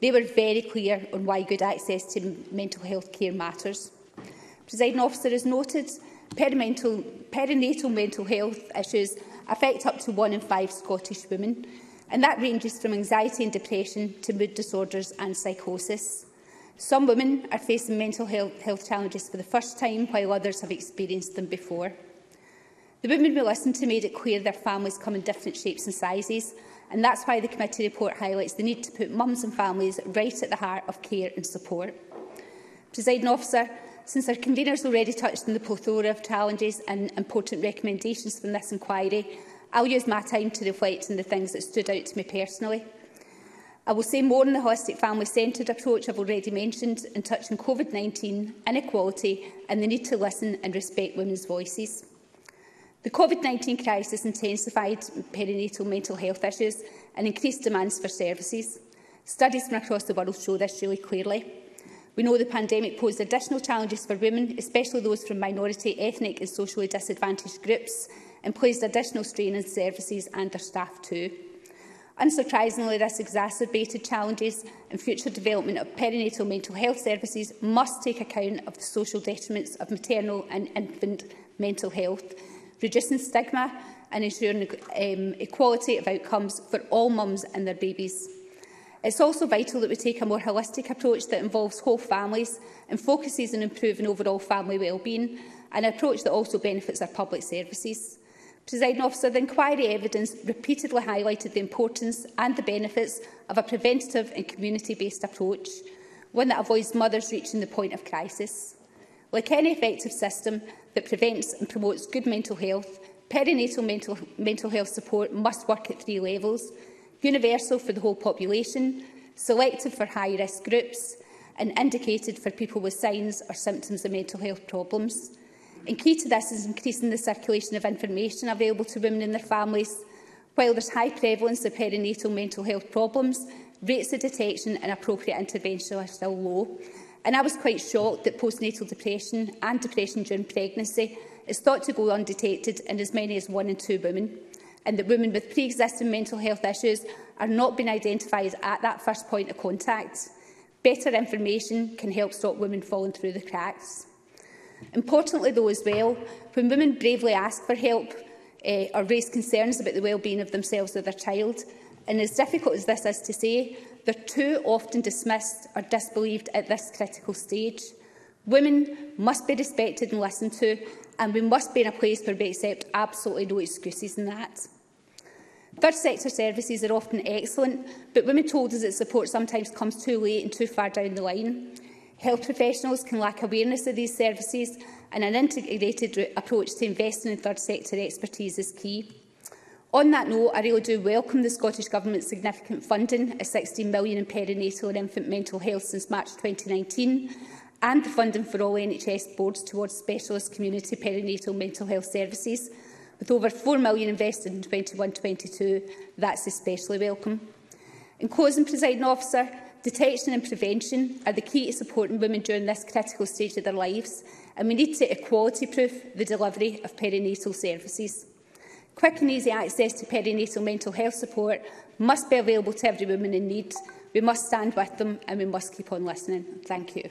They were very clear on why good access to mental health care matters. Presiding officer has noted perinatal, perinatal mental health issues affect up to one in five Scottish women, and that ranges from anxiety and depression to mood disorders and psychosis. Some women are facing mental health, health challenges for the first time, while others have experienced them before. The women will listen to made it clear their families come in different shapes and sizes, and that's why the committee report highlights the need to put mums and families right at the heart of care and support. Presiding officer, since our conveners already touched on the plethora of challenges and important recommendations from this inquiry, I'll use my time to reflect on the things that stood out to me personally. I will say more on the holistic family-centred approach I've already mentioned and touch on COVID-19, inequality and the need to listen and respect women's voices. The COVID-19 crisis intensified perinatal mental health issues and increased demands for services. Studies from across the world show this really clearly. We know the pandemic posed additional challenges for women, especially those from minority, ethnic and socially disadvantaged groups, and placed additional strain on services and their staff too. Unsurprisingly, this exacerbated challenges and future development of perinatal mental health services must take account of the social detriments of maternal and infant mental health reducing stigma and ensuring um, equality of outcomes for all mums and their babies. It's also vital that we take a more holistic approach that involves whole families and focuses on improving overall family wellbeing, an approach that also benefits our public services. Presiding officer, the inquiry evidence repeatedly highlighted the importance and the benefits of a preventative and community-based approach, one that avoids mothers reaching the point of crisis. Like any effective system, that prevents and promotes good mental health, perinatal mental, mental health support must work at three levels, universal for the whole population, selective for high-risk groups and indicated for people with signs or symptoms of mental health problems. And key to this is increasing the circulation of information available to women and their families. While there's high prevalence of perinatal mental health problems, rates of detection and appropriate intervention are still low. And I was quite shocked that postnatal depression and depression during pregnancy is thought to go undetected in as many as one in two women, and that women with pre-existing mental health issues are not being identified at that first point of contact. Better information can help stop women falling through the cracks. Importantly, though, as well, when women bravely ask for help eh, or raise concerns about the well-being of themselves or their child, and as difficult as this is to say, They're too often dismissed or disbelieved at this critical stage. Women must be respected and listened to, and we must be in a place where we accept absolutely no excuses in that. Third sector services are often excellent, but women told us that support sometimes comes too late and too far down the line. Health professionals can lack awareness of these services, and an integrated approach to investing in third sector expertise is key. On that note, I really do welcome the Scottish Government's significant funding of £16 million in perinatal and infant mental health since March 2019 and the funding for all NHS boards towards specialist community perinatal mental health services. With over £4 million invested in 2021 22 that's especially welcome. In closing, presiding officer, detection and prevention are the key to supporting women during this critical stage of their lives, and we need to equality-proof the delivery of perinatal services. Quick and easy access to perinatal mental health support must be available to every woman in need. We must stand with them and we must keep on listening. Thank you.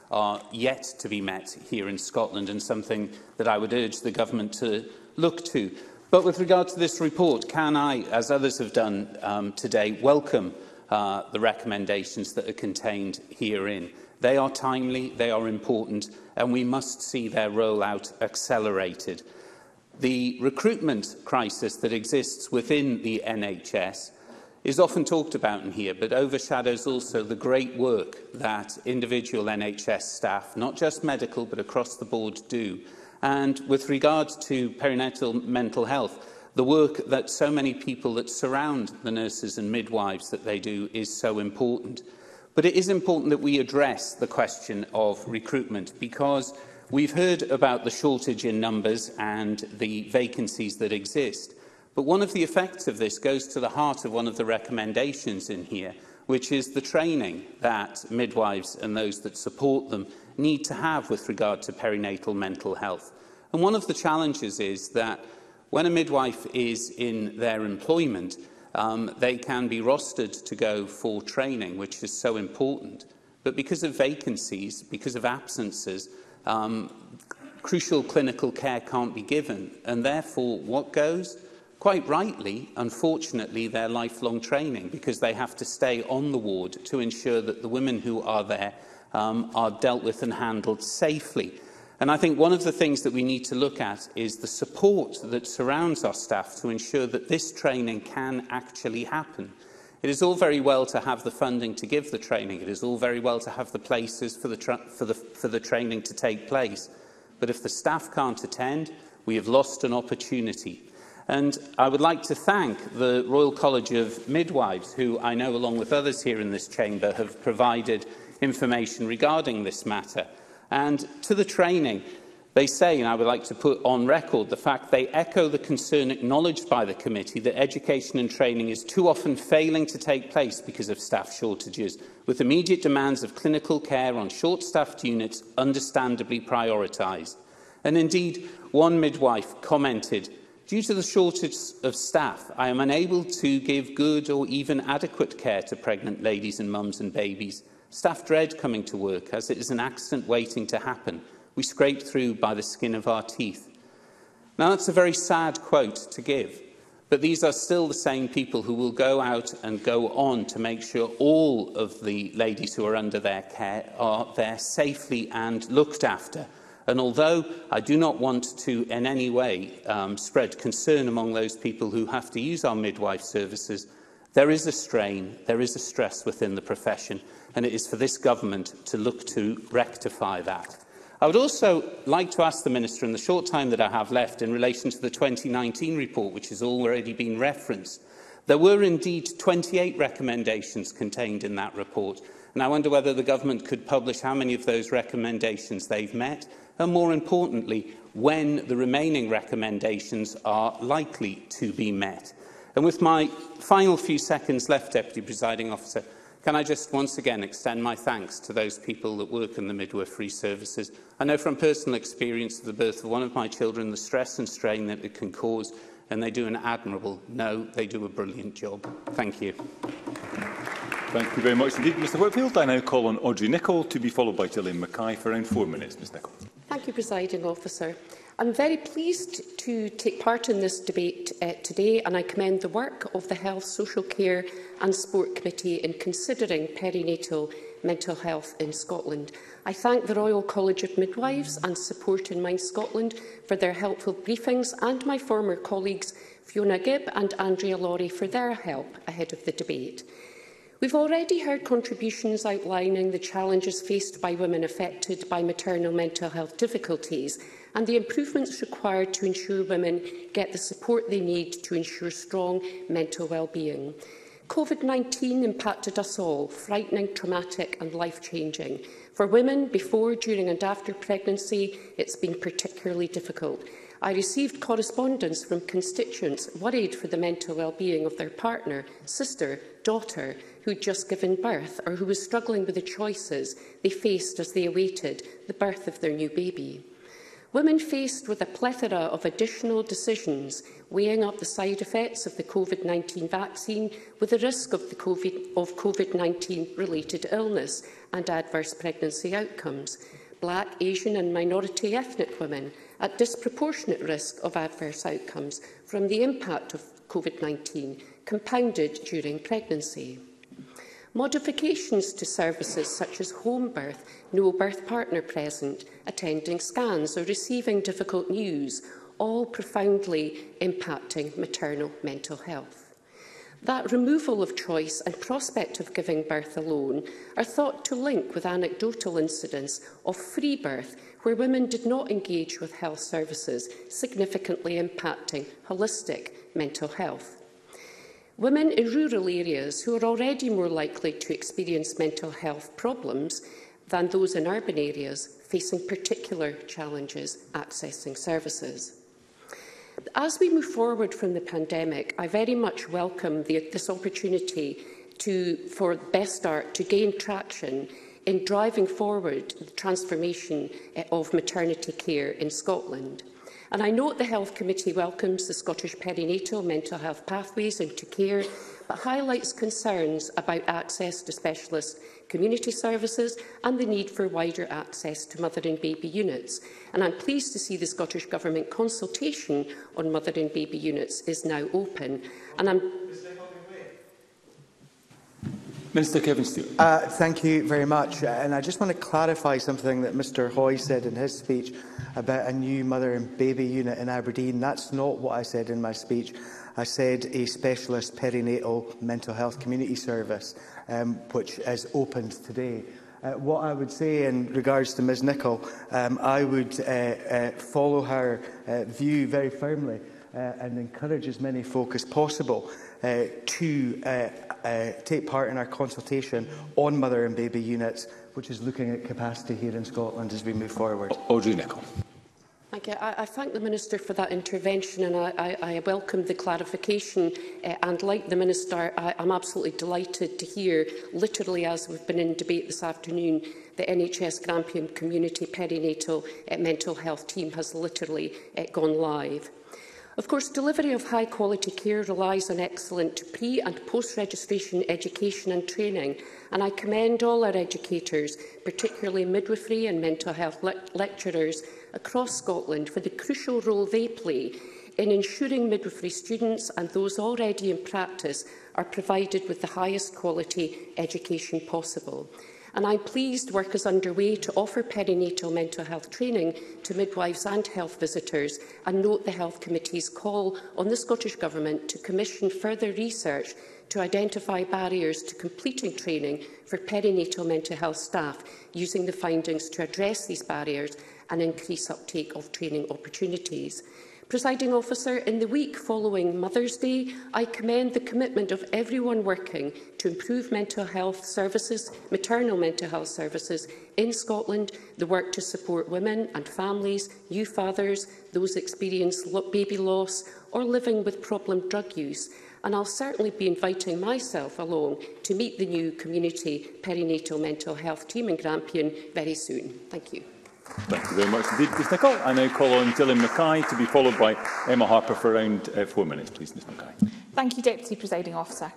are yet to be met here in Scotland and something that I would urge the government to look to. But with regard to this report, can I, as others have done um, today, welcome uh, the recommendations that are contained herein? They are timely, they are important, and we must see their rollout accelerated. The recruitment crisis that exists within the NHS is often talked about in here, but overshadows also the great work that individual NHS staff, not just medical but across the board, do. And with regard to perinatal mental health, the work that so many people that surround the nurses and midwives that they do is so important. But it is important that we address the question of recruitment because We've heard about the shortage in numbers and the vacancies that exist. But one of the effects of this goes to the heart of one of the recommendations in here, which is the training that midwives and those that support them need to have with regard to perinatal mental health. And one of the challenges is that when a midwife is in their employment, um, they can be rostered to go for training, which is so important. But because of vacancies, because of absences, um, crucial clinical care can't be given. And therefore, what goes? Quite rightly, unfortunately, their lifelong training, because they have to stay on the ward to ensure that the women who are there um, are dealt with and handled safely. And I think one of the things that we need to look at is the support that surrounds our staff to ensure that this training can actually happen. It is all very well to have the funding to give the training. It is all very well to have the places for the, for the, for the training to take place. But if the staff can't attend, we have lost an opportunity. And I would like to thank the Royal College of Midwives, who I know, along with others here in this chamber, have provided information regarding this matter. And to the training, They say, and I would like to put on record the fact they echo the concern acknowledged by the committee that education and training is too often failing to take place because of staff shortages, with immediate demands of clinical care on short-staffed units understandably prioritised. And indeed, one midwife commented, Due to the shortage of staff, I am unable to give good or even adequate care to pregnant ladies and mums and babies. Staff dread coming to work as it is an accident waiting to happen. We scrape through by the skin of our teeth. Now, that's a very sad quote to give, but these are still the same people who will go out and go on to make sure all of the ladies who are under their care are there safely and looked after. And although I do not want to in any way um, spread concern among those people who have to use our midwife services, there is a strain, there is a stress within the profession, and it is for this government to look to rectify that. I would also like to ask the Minister, in the short time that I have left, in relation to the 2019 report, which has already been referenced, there were indeed 28 recommendations contained in that report, and I wonder whether the government could publish how many of those recommendations they've met, and more importantly, when the remaining recommendations are likely to be met. And with my final few seconds left, Deputy Presiding Officer, Can I just once again extend my thanks to those people that work in the midwifery services? I know from personal experience of the birth of one of my children the stress and strain that it can cause, and they do an admirable, no, they do a brilliant job. Thank you. Thank you very much indeed, Mr Whitfield. I now call on Audrey Nicholl to be followed by Gillian Mackay for around four minutes. Ms Nicholl. Thank you, Presiding Officer. I'm very pleased to take part in this debate uh, today and I commend the work of the Health, Social Care and Sport Committee in considering perinatal mental health in Scotland. I thank the Royal College of Midwives and Support in Mind Scotland for their helpful briefings and my former colleagues Fiona Gibb and Andrea Laurie for their help ahead of the debate. We've already heard contributions outlining the challenges faced by women affected by maternal mental health difficulties and the improvements required to ensure women get the support they need to ensure strong mental well-being. COVID-19 impacted us all, frightening, traumatic and life-changing. For women, before, during and after pregnancy, it's been particularly difficult. I received correspondence from constituents worried for the mental well-being of their partner, sister, daughter, who'd just given birth or who was struggling with the choices they faced as they awaited the birth of their new baby. Women faced with a plethora of additional decisions weighing up the side effects of the COVID-19 vaccine with the risk of COVID-19 related illness and adverse pregnancy outcomes. Black, Asian and minority ethnic women at disproportionate risk of adverse outcomes from the impact of COVID-19 compounded during pregnancy. Modifications to services such as home birth, no birth partner present, attending scans or receiving difficult news, all profoundly impacting maternal mental health. That removal of choice and prospect of giving birth alone are thought to link with anecdotal incidents of free birth where women did not engage with health services, significantly impacting holistic mental health. Women in rural areas who are already more likely to experience mental health problems than those in urban areas facing particular challenges accessing services. As we move forward from the pandemic, I very much welcome the, this opportunity to, for Best Start to gain traction in driving forward the transformation eh, of maternity care in Scotland. And I note the Health Committee welcomes the Scottish Perinatal Mental Health Pathways into Care, but highlights concerns about access to specialist community services and the need for wider access to mother and baby units. And I'm pleased to see the Scottish Government consultation on mother and baby units is now open. And I'm... Minister Kevin Stewart. Uh, thank you very much. Uh, and I just want to clarify something that Mr Hoy said in his speech about a new mother and baby unit in Aberdeen. That's not what I said in my speech. I said a specialist perinatal mental health community service, um, which is opened today. Uh, what I would say in regards to Ms Nicol, um, I would uh, uh, follow her uh, view very firmly uh, and encourage as many folk as possible uh, to uh, uh, take part in our consultation on mother and baby units, which is looking at capacity here in Scotland as we move forward. Audrey Nicholl. Thank you. I, I thank the Minister for that intervention and I, I, I welcome the clarification uh, and like the Minister I, I'm absolutely delighted to hear literally as we've been in debate this afternoon the NHS Grampian Community Perinatal uh, Mental Health Team has literally uh, gone live. Of course, delivery of high-quality care relies on excellent pre- and post-registration education and training, and I commend all our educators, particularly midwifery and mental health le lecturers across Scotland, for the crucial role they play in ensuring midwifery students and those already in practice are provided with the highest quality education possible and I'm pleased work is underway to offer perinatal mental health training to midwives and health visitors and note the Health Committee's call on the Scottish Government to commission further research to identify barriers to completing training for perinatal mental health staff, using the findings to address these barriers and increase uptake of training opportunities. Presiding officer, in the week following Mother's Day, I commend the commitment of everyone working to improve mental health services, maternal mental health services in Scotland, the work to support women and families, new fathers, those experiencing baby loss or living with problem drug use and I'll certainly be inviting myself along to meet the new community perinatal mental health team in Grampian very soon. Thank you. Thank you very much indeed, Ms Nicholl. I now call on Dylan Mackay to be followed by Emma Harper for around uh, four minutes, please, Ms Mackay. Thank you, Deputy Presiding Officer.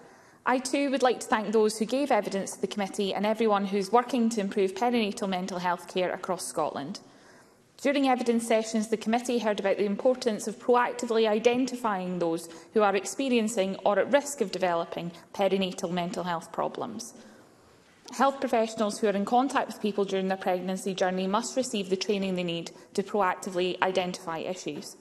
I too would like to thank those who gave evidence to the committee and everyone who is working to improve perinatal mental health care across Scotland. During evidence sessions, the committee heard about the importance of proactively identifying those who are experiencing or at risk of developing perinatal mental health problems. Health professionals who are in contact with people during their pregnancy journey must receive the training they need to proactively identify issues.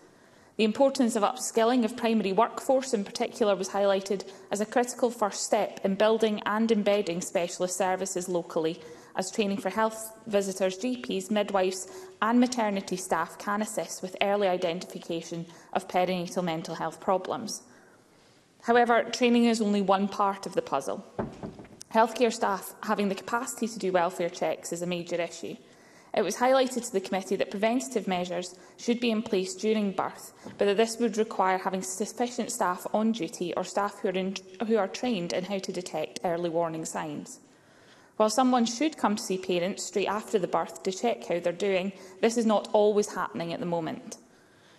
The importance of upskilling of primary workforce in particular was highlighted as a critical first step in building and embedding specialist services locally, as training for health visitors, GPs, midwives and maternity staff can assist with early identification of perinatal mental health problems. However, training is only one part of the puzzle. Healthcare staff having the capacity to do welfare checks is a major issue. It was highlighted to the committee that preventative measures should be in place during birth, but that this would require having sufficient staff on duty or staff who are, in, who are trained in how to detect early warning signs. While someone should come to see parents straight after the birth to check how they're doing, this is not always happening at the moment.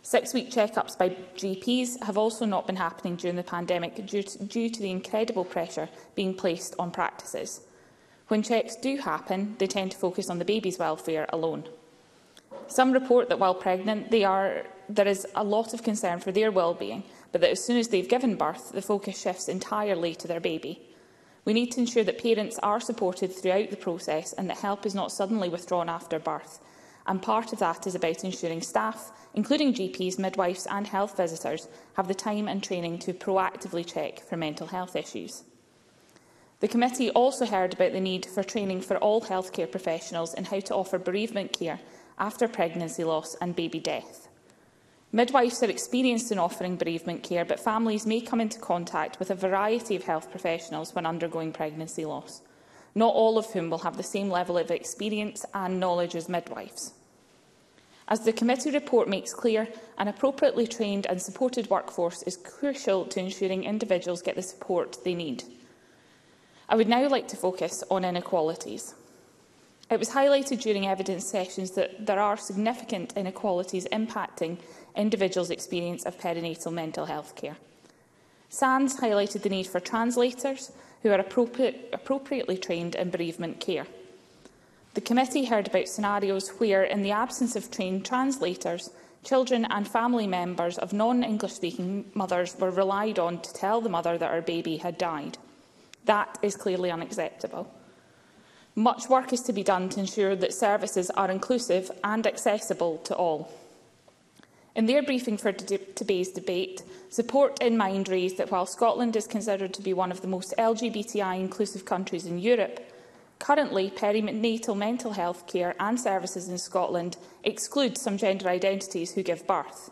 Six-week check-ups by GPs have also not been happening during the pandemic due to, due to the incredible pressure being placed on practices. When checks do happen, they tend to focus on the baby's welfare alone. Some report that while pregnant, they are, there is a lot of concern for their well-being, but that as soon as they've given birth, the focus shifts entirely to their baby. We need to ensure that parents are supported throughout the process and that help is not suddenly withdrawn after birth, and part of that is about ensuring staff, including GPs, midwives and health visitors, have the time and training to proactively check for mental health issues. The committee also heard about the need for training for all healthcare professionals in how to offer bereavement care after pregnancy loss and baby death. Midwives are experienced in offering bereavement care, but families may come into contact with a variety of health professionals when undergoing pregnancy loss not all of whom will have the same level of experience and knowledge as midwives. As the committee report makes clear, an appropriately trained and supported workforce is crucial to ensuring individuals get the support they need. I would now like to focus on inequalities. It was highlighted during evidence sessions that there are significant inequalities impacting individuals' experience of perinatal mental health care. SANS highlighted the need for translators who are appropriate, appropriately trained in bereavement care. The committee heard about scenarios where, in the absence of trained translators, children and family members of non-English speaking mothers were relied on to tell the mother that her baby had died. That is clearly unacceptable. Much work is to be done to ensure that services are inclusive and accessible to all. In their briefing for today's debate, support in mind raised that while Scotland is considered to be one of the most LGBTI-inclusive countries in Europe, currently perinatal mental health care and services in Scotland exclude some gender identities who give birth.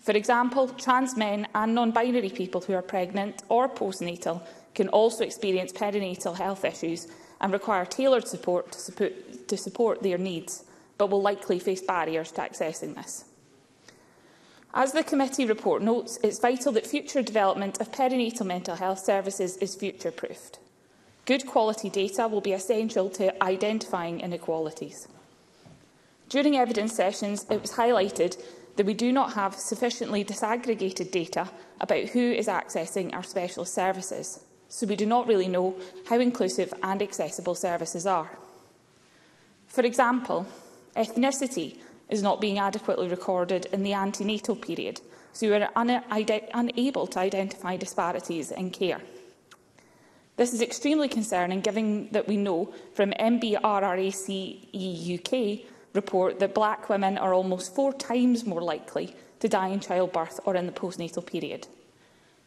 For example, trans men and non-binary people who are pregnant or postnatal can also experience perinatal health issues and require tailored support to support, their needs, but will likely face barriers to accessing this. As the committee report notes, it is vital that future development of perinatal mental health services is future-proofed. Good quality data will be essential to identifying inequalities. During evidence sessions, it was highlighted that we do not have sufficiently disaggregated data about who is accessing our specialist services, so we do not really know how inclusive and accessible services are. For example, ethnicity is not being adequately recorded in the antenatal period, so we are unable to identify disparities in care. This is extremely concerning, given that we know from MBRRACE UK report that black women are almost four times more likely to die in childbirth or in the postnatal period.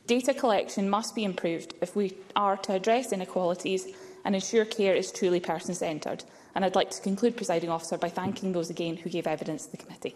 Data collection must be improved if we are to address inequalities and ensure care is truly person-centred. And I'd like to conclude, presiding officer, by thanking those again who gave evidence to the committee.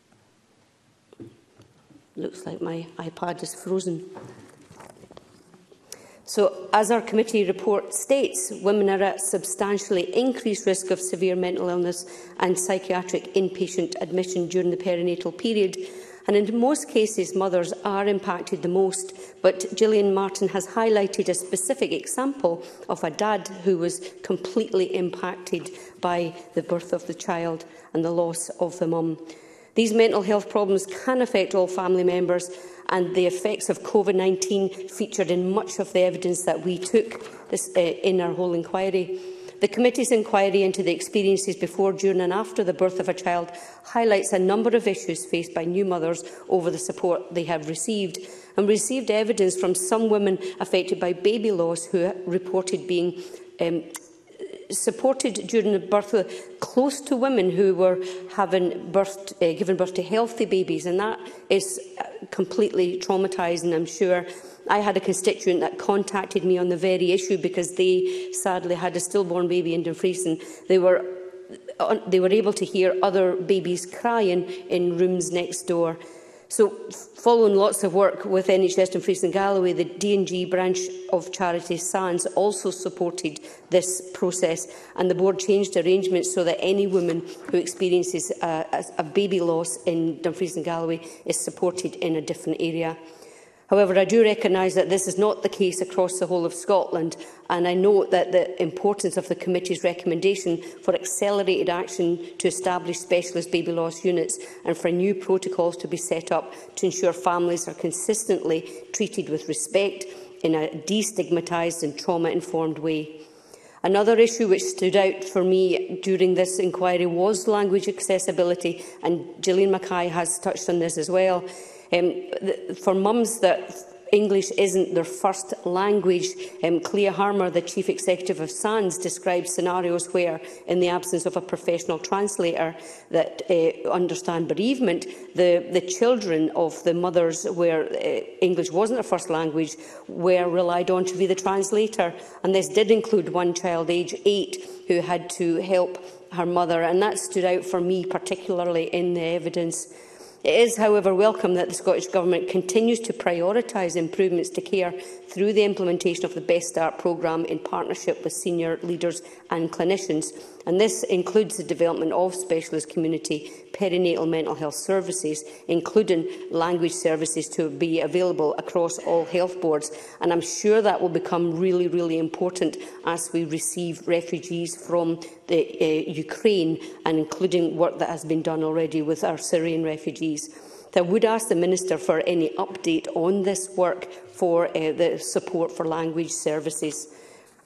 Looks like my iPad is frozen. So, as our committee report states, women are at substantially increased risk of severe mental illness and psychiatric inpatient admission during the perinatal period, And in most cases, mothers are impacted the most, but Gillian Martin has highlighted a specific example of a dad who was completely impacted by the birth of the child and the loss of the mum. These mental health problems can affect all family members and the effects of COVID-19 featured in much of the evidence that we took this, uh, in our whole inquiry. The committee's inquiry into the experiences before, during and after the birth of a child highlights a number of issues faced by new mothers over the support they have received and received evidence from some women affected by baby loss who reported being um, supported during the birth close to women who were having birth, uh, given birth to healthy babies and that is uh, completely traumatising I'm sure I had a constituent that contacted me on the very issue because they sadly had a stillborn baby in Dumfries they were they were able to hear other babies crying in rooms next door. So, following lots of work with NHS and Fries Galloway, the DNG branch of charity SANS also supported this process, and the board changed arrangements so that any woman who experiences a, a, a baby loss in Dumfries and Galloway is supported in a different area. However, I do recognise that this is not the case across the whole of Scotland, and I note that the importance of the committee's recommendation for accelerated action to establish specialist baby loss units and for new protocols to be set up to ensure families are consistently treated with respect in a destigmatised and trauma-informed way. Another issue which stood out for me during this inquiry was language accessibility, and Gillian Mackay has touched on this as well. Um, for mums that English isn't their first language. Um, Clea Harmer, the Chief Executive of SANS, described scenarios where, in the absence of a professional translator that uh, understand bereavement, the, the children of the mothers where uh, English wasn't their first language were relied on to be the translator. And this did include one child, age eight, who had to help her mother. And that stood out for me, particularly in the evidence It is, however, welcome that the Scottish Government continues to prioritise improvements to care through the implementation of the Best Start programme in partnership with senior leaders and clinicians and this includes the development of specialist community perinatal mental health services, including language services to be available across all health boards. And I'm sure that will become really, really important as we receive refugees from the, uh, Ukraine and including work that has been done already with our Syrian refugees. I would ask the Minister for any update on this work for uh, the support for language services.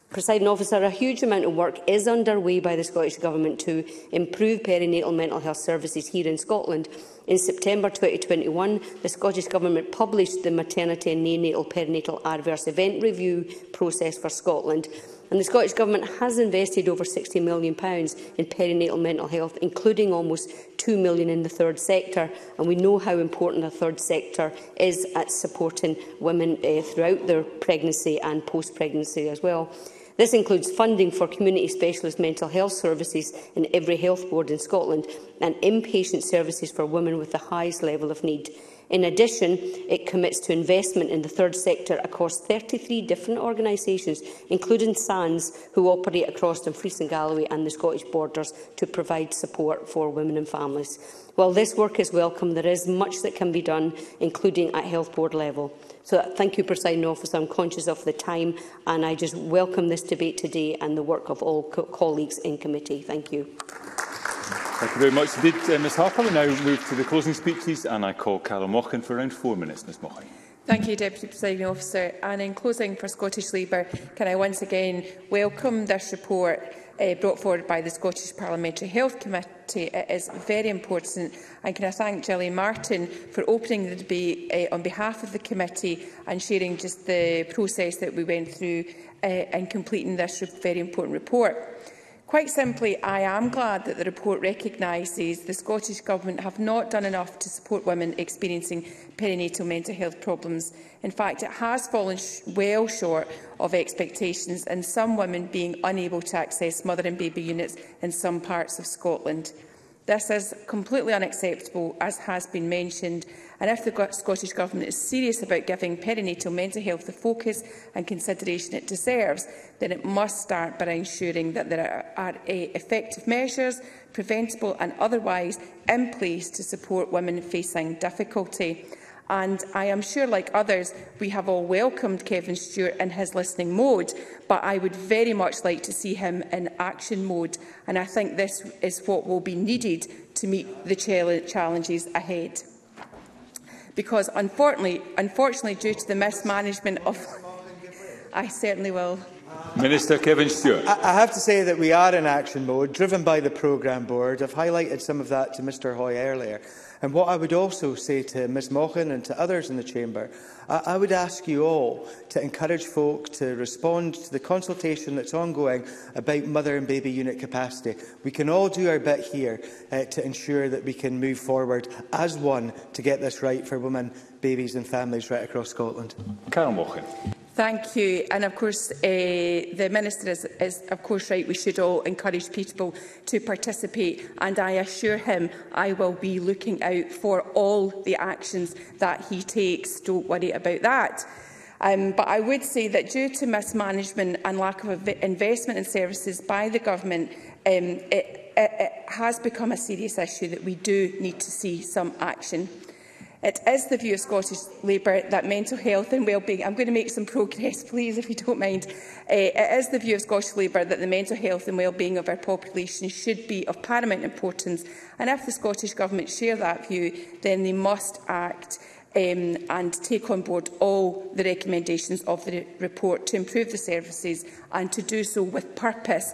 Presiding officer, a huge amount of work is underway by the Scottish Government to improve perinatal mental health services here in Scotland. In September 2021, the Scottish Government published the Maternity and Neonatal Perinatal Adverse Event Review process for Scotland. And the Scottish Government has invested over £60 million in perinatal mental health, including almost £2 million in the third sector. And we know how important the third sector is at supporting women uh, throughout their pregnancy and post-pregnancy as well. This includes funding for community specialist mental health services in every health board in Scotland and inpatient services for women with the highest level of need. In addition, it commits to investment in the third sector across 33 different organisations, including SANS, who operate across Dumfries and Galloway and the Scottish borders to provide support for women and families. While this work is welcome, there is much that can be done, including at health board level. So thank you, Presiding Officer. I'm conscious of the time and I just welcome this debate today and the work of all co colleagues in committee. Thank you. Thank you very much indeed, uh, Ms Harper. We now move to the closing speeches and I call Carol Mochan for around four minutes. Ms Mochan. Thank you, Deputy Presiding Officer. And in closing for Scottish Labour, can I once again welcome this report uh, brought forward by the Scottish Parliamentary Health Committee uh, is very important. And can I thank Gillian Martin for opening the debate uh, on behalf of the committee and sharing just the process that we went through uh, in completing this very important report. Quite simply, I am glad that the report recognises the Scottish Government have not done enough to support women experiencing perinatal mental health problems. In fact, it has fallen sh well short of expectations and some women being unable to access mother and baby units in some parts of Scotland. This is completely unacceptable, as has been mentioned, And if the Scottish Government is serious about giving perinatal mental health the focus and consideration it deserves, then it must start by ensuring that there are, are eh, effective measures, preventable and otherwise, in place to support women facing difficulty. and I am sure, like others, we have all welcomed Kevin Stewart in his listening mode, but I would very much like to see him in action mode, and I think this is what will be needed to meet the challenges ahead because unfortunately, unfortunately due to the mismanagement of... I certainly will. Minister Kevin Stewart. I have to say that we are in action mode, driven by the programme board. I've highlighted some of that to Mr Hoy earlier. And what I would also say to Ms Mochan and to others in the Chamber I, I would ask you all to encourage folk to respond to the consultation that's ongoing about mother and baby unit capacity. We can all do our bit here uh, to ensure that we can move forward as one to get this right for women, babies and families right across Scotland. Karen Walken. Thank you. And of course, uh, the Minister is, is of course right. We should all encourage people to participate. And I assure him I will be looking out for all the actions that he takes. Don't worry about that. Um, but I would say that due to mismanagement and lack of investment in services by the government, um, it, it, it has become a serious issue that we do need to see some action. It is the view of Scottish Labour that mental health and wellbeing... I'm going to make some progress, please, if you don't mind. Uh, it is the view of Scottish Labour that the mental health and wellbeing of our population should be of paramount importance. And if the Scottish Government share that view, then they must act um, and take on board all the recommendations of the report to improve the services and to do so with purpose.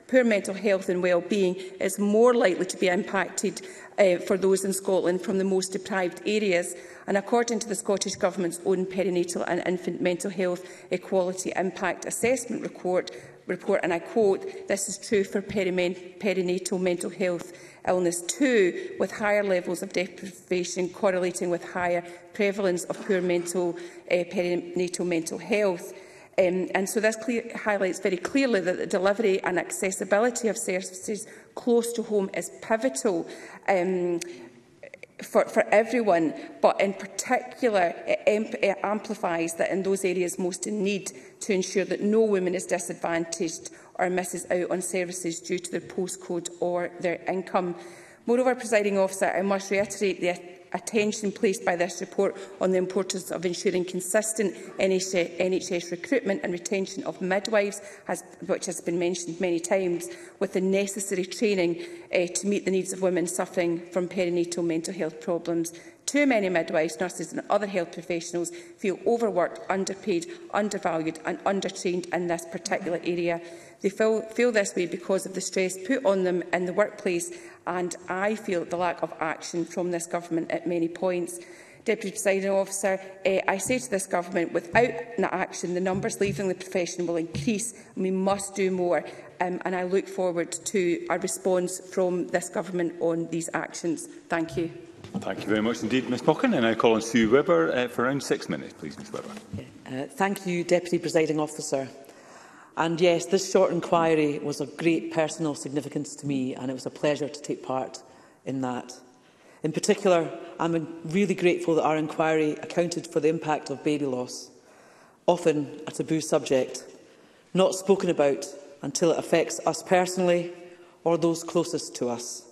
poor mental health and well-being is more likely to be impacted uh, for those in Scotland from the most deprived areas. And according to the Scottish Government's own perinatal and infant mental health equality impact assessment report, report, and I quote, this is true for perinatal mental health illness too, with higher levels of deprivation correlating with higher prevalence of poor mental, uh, perinatal mental health. Um, and so this clear, highlights very clearly that the delivery and accessibility of services close to home is pivotal um, for, for everyone, but in particular it, it amplifies that in those areas most in need to ensure that no woman is disadvantaged or misses out on services due to their postcode or their income. Moreover, presiding officer, I must reiterate the attention placed by this report on the importance of ensuring consistent NHS recruitment and retention of midwives, has, which has been mentioned many times, with the necessary training uh, to meet the needs of women suffering from perinatal mental health problems Too many midwives, nurses and other health professionals feel overworked, underpaid, undervalued and undertrained in this particular area. They feel, feel this way because of the stress put on them in the workplace and I feel the lack of action from this government at many points. Deputy Presiding Officer, eh, I say to this Government, without action, the numbers leaving the profession will increase and we must do more. Um, and I look forward to a response from this Government on these actions. Thank you. Thank you very much indeed, Ms Pocken. And I call on Sue Webber uh, for around six minutes, please, Ms Webber. Uh, thank you, Deputy Presiding Officer. And yes, this short inquiry was of great personal significance to me, and it was a pleasure to take part in that. In particular, I'm really grateful that our inquiry accounted for the impact of baby loss, often a taboo subject, not spoken about until it affects us personally or those closest to us.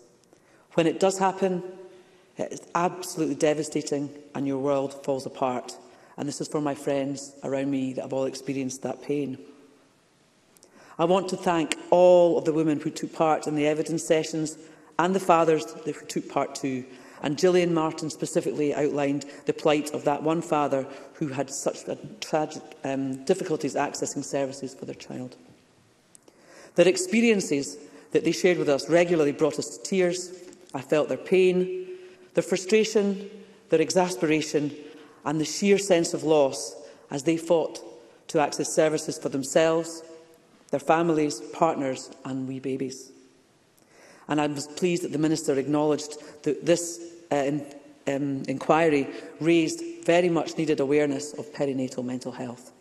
When it does happen, It's absolutely devastating and your world falls apart. And this is for my friends around me that have all experienced that pain. I want to thank all of the women who took part in the evidence sessions and the fathers that took part too. And Gillian Martin specifically outlined the plight of that one father who had such tragic um, difficulties accessing services for their child. Their experiences that they shared with us regularly brought us to tears. I felt their pain, their frustration, their exasperation and the sheer sense of loss as they fought to access services for themselves, their families, partners and wee babies. And I was pleased that the Minister acknowledged that this uh, in, um, inquiry raised very much needed awareness of perinatal mental health.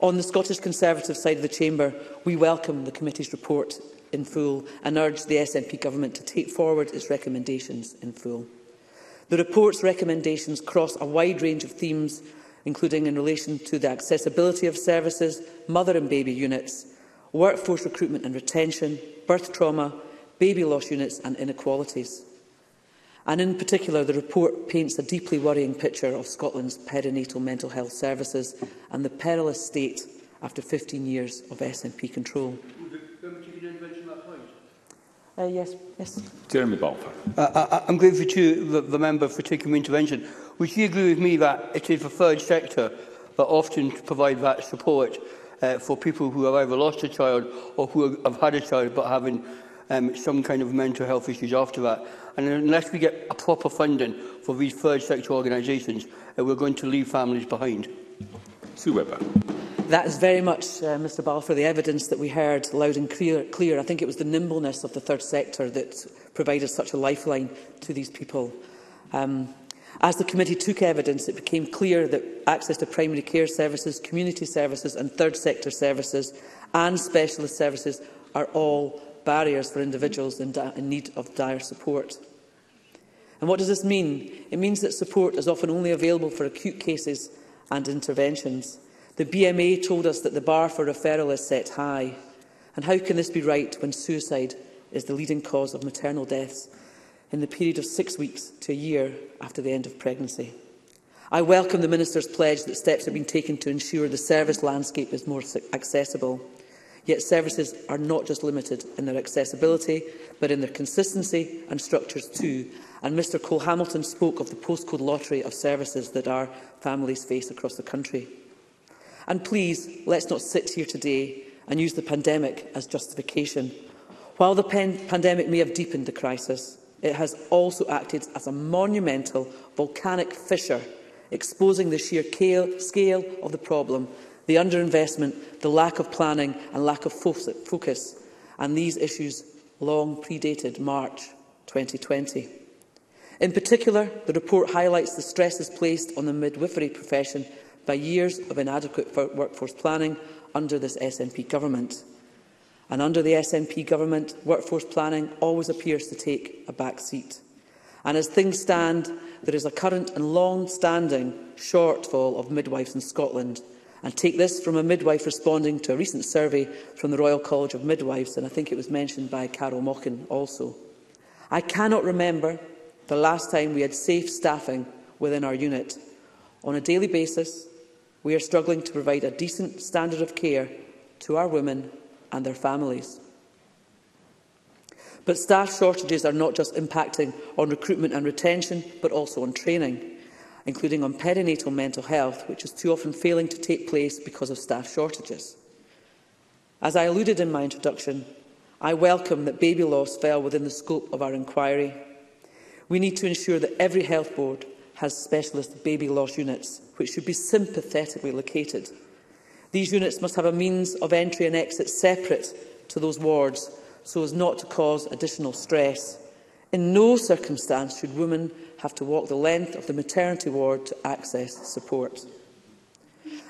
On the Scottish Conservative side of the Chamber, we welcome the committee's report in full and urged the SNP Government to take forward its recommendations in full. The report's recommendations cross a wide range of themes, including in relation to the accessibility of services, mother and baby units, workforce recruitment and retention, birth trauma, baby loss units and inequalities. And in particular, the report paints a deeply worrying picture of Scotland's perinatal mental health services and the perilous state after 15 years of SNP control. Uh, yes, yes. Jeremy Balfour. Uh, I, uh, uh, I'm grateful to the, the member for taking the intervention. Would you agree with me that it is the third sector that often provide that support uh, for people who have either lost a child or who have had a child but having um, some kind of mental health issues after that. And unless we get a proper funding for these third sector organisations, uh, we're going to leave families behind. Sue Webber. That is very much, uh, Mr Balfour, the evidence that we heard loud and clear, clear. I think it was the nimbleness of the third sector that provided such a lifeline to these people. Um, as the committee took evidence, it became clear that access to primary care services, community services and third sector services and specialist services are all barriers for individuals in, in need of dire support. And what does this mean? It means that support is often only available for acute cases and interventions. The BMA told us that the bar for referral is set high. And how can this be right when suicide is the leading cause of maternal deaths in the period of six weeks to a year after the end of pregnancy? I welcome the Minister's pledge that steps have been taken to ensure the service landscape is more accessible. Yet services are not just limited in their accessibility, but in their consistency and structures too. And Mr Cole Hamilton spoke of the postcode lottery of services that our families face across the country. And please, let's not sit here today and use the pandemic as justification. While the pandemic may have deepened the crisis, it has also acted as a monumental volcanic fissure, exposing the sheer scale of the problem, the underinvestment, the lack of planning and lack of focus, and these issues long predated March 2020. In particular, the report highlights the stresses placed on the midwifery profession by years of inadequate workforce planning under this SNP government. And under the SNP government, workforce planning always appears to take a back seat. And as things stand, there is a current and long-standing shortfall of midwives in Scotland. And take this from a midwife responding to a recent survey from the Royal College of Midwives, and I think it was mentioned by Carol Mockin also. I cannot remember the last time we had safe staffing within our unit. On a daily basis, we are struggling to provide a decent standard of care to our women and their families. But staff shortages are not just impacting on recruitment and retention, but also on training, including on perinatal mental health, which is too often failing to take place because of staff shortages. As I alluded in my introduction, I welcome that baby loss fell within the scope of our inquiry. We need to ensure that every health board has specialist baby loss units, which should be sympathetically located. These units must have a means of entry and exit separate to those wards, so as not to cause additional stress. In no circumstance should women have to walk the length of the maternity ward to access support.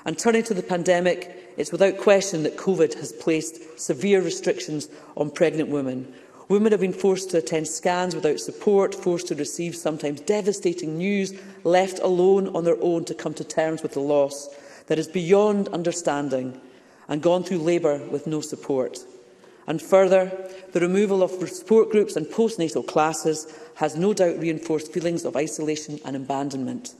And turning to the pandemic, it's without question that COVID has placed severe restrictions on pregnant women, Women have been forced to attend scans without support, forced to receive sometimes devastating news, left alone on their own to come to terms with the loss that is beyond understanding and gone through labour with no support. And further, the removal of support groups and postnatal classes has no doubt reinforced feelings of isolation and abandonment.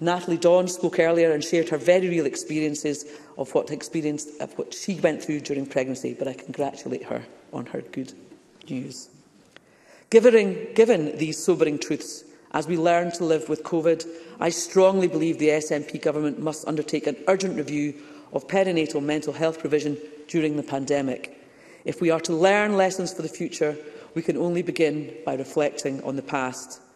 Natalie Dawn spoke earlier and shared her very real experiences of what, experience, of what she went through during pregnancy, but I congratulate her on her good use. Given, given these sobering truths, as we learn to live with COVID, I strongly believe the SNP government must undertake an urgent review of perinatal mental health provision during the pandemic. If we are to learn lessons for the future, we can only begin by reflecting on the past.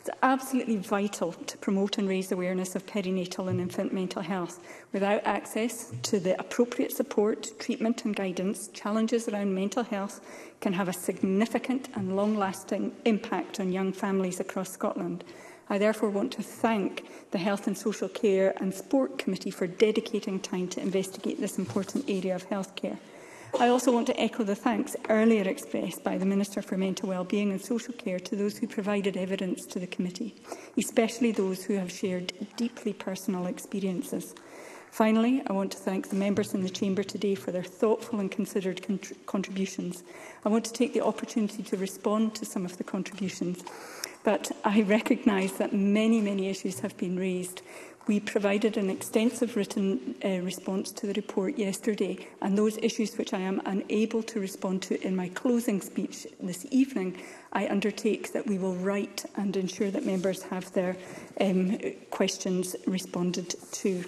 It's absolutely vital to promote and raise awareness of perinatal and infant mental health. Without access to the appropriate support, treatment and guidance, challenges around mental health can have a significant and long-lasting impact on young families across Scotland. I therefore want to thank the Health and Social Care and Sport Committee for dedicating time to investigate this important area of healthcare. I also want to echo the thanks earlier expressed by the Minister for Mental Wellbeing and Social Care to those who provided evidence to the committee, especially those who have shared deeply personal experiences. Finally, I want to thank the members in the Chamber today for their thoughtful and considered cont contributions. I want to take the opportunity to respond to some of the contributions, but I recognise that many, many issues have been raised. We provided an extensive written uh, response to the report yesterday and those issues which I am unable to respond to in my closing speech this evening, I undertake that we will write and ensure that members have their um, questions responded to.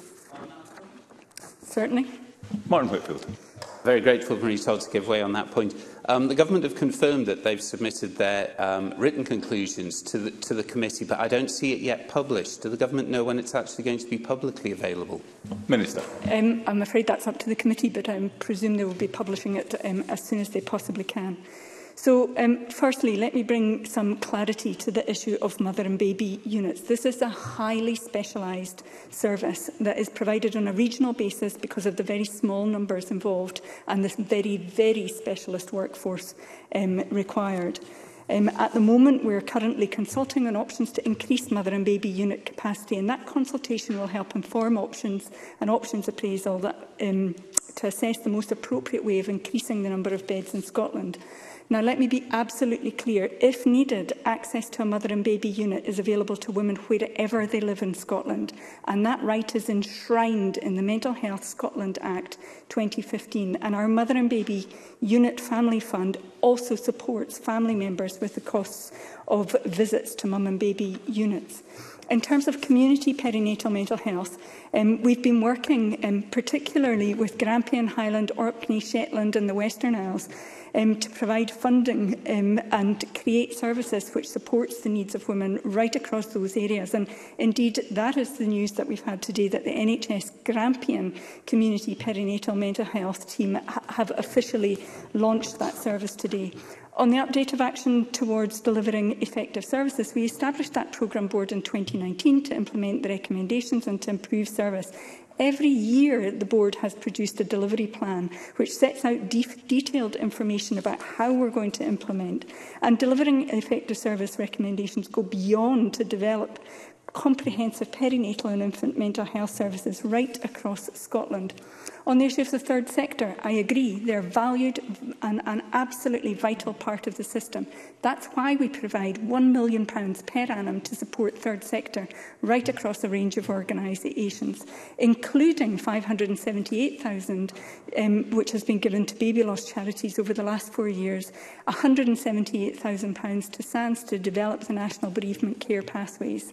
Certainly. Martin Whitfield. Very grateful for Maurice Todd to give way on that point. Um, the government have confirmed that they've submitted their um, written conclusions to the, to the committee, but I don't see it yet published. Do the government know when it's actually going to be publicly available? Minister. Um, I'm afraid that's up to the committee, but I presume they will be publishing it um, as soon as they possibly can. So um, firstly, let me bring some clarity to the issue of mother and baby units. This is a highly specialised service that is provided on a regional basis because of the very small numbers involved and this very, very specialist workforce um, required. Um, at the moment, we're currently consulting on options to increase mother and baby unit capacity, and that consultation will help inform options and options appraisal that, um, to assess the most appropriate way of increasing the number of beds in Scotland. Now, let me be absolutely clear. If needed, access to a mother and baby unit is available to women wherever they live in Scotland, and that right is enshrined in the Mental Health Scotland Act 2015. And our Mother and Baby Unit Family Fund also supports family members with the costs of visits to mum and baby units. In terms of community perinatal mental health, um, we've been working um, particularly with Grampian, Highland, Orkney, Shetland and the Western Isles um, to provide funding um, and create services which supports the needs of women right across those areas. And indeed, that is the news that we've had today, that the NHS Grampian Community Perinatal Mental Health Team ha have officially launched that service today. On the update of action towards delivering effective services, we established that programme board in 2019 to implement the recommendations and to improve service. Every year, the board has produced a delivery plan which sets out de detailed information about how we're going to implement. And delivering effective service recommendations go beyond to develop comprehensive perinatal and infant mental health services right across Scotland. On the issue of the third sector, I agree they're valued and an absolutely vital part of the system. That's why we provide £1 million per annum to support third sector right across a range of organisations, including £578,000, um, which has been given to baby loss charities over the last four years, £178,000 to SANS to develop the National Bereavement Care Pathways.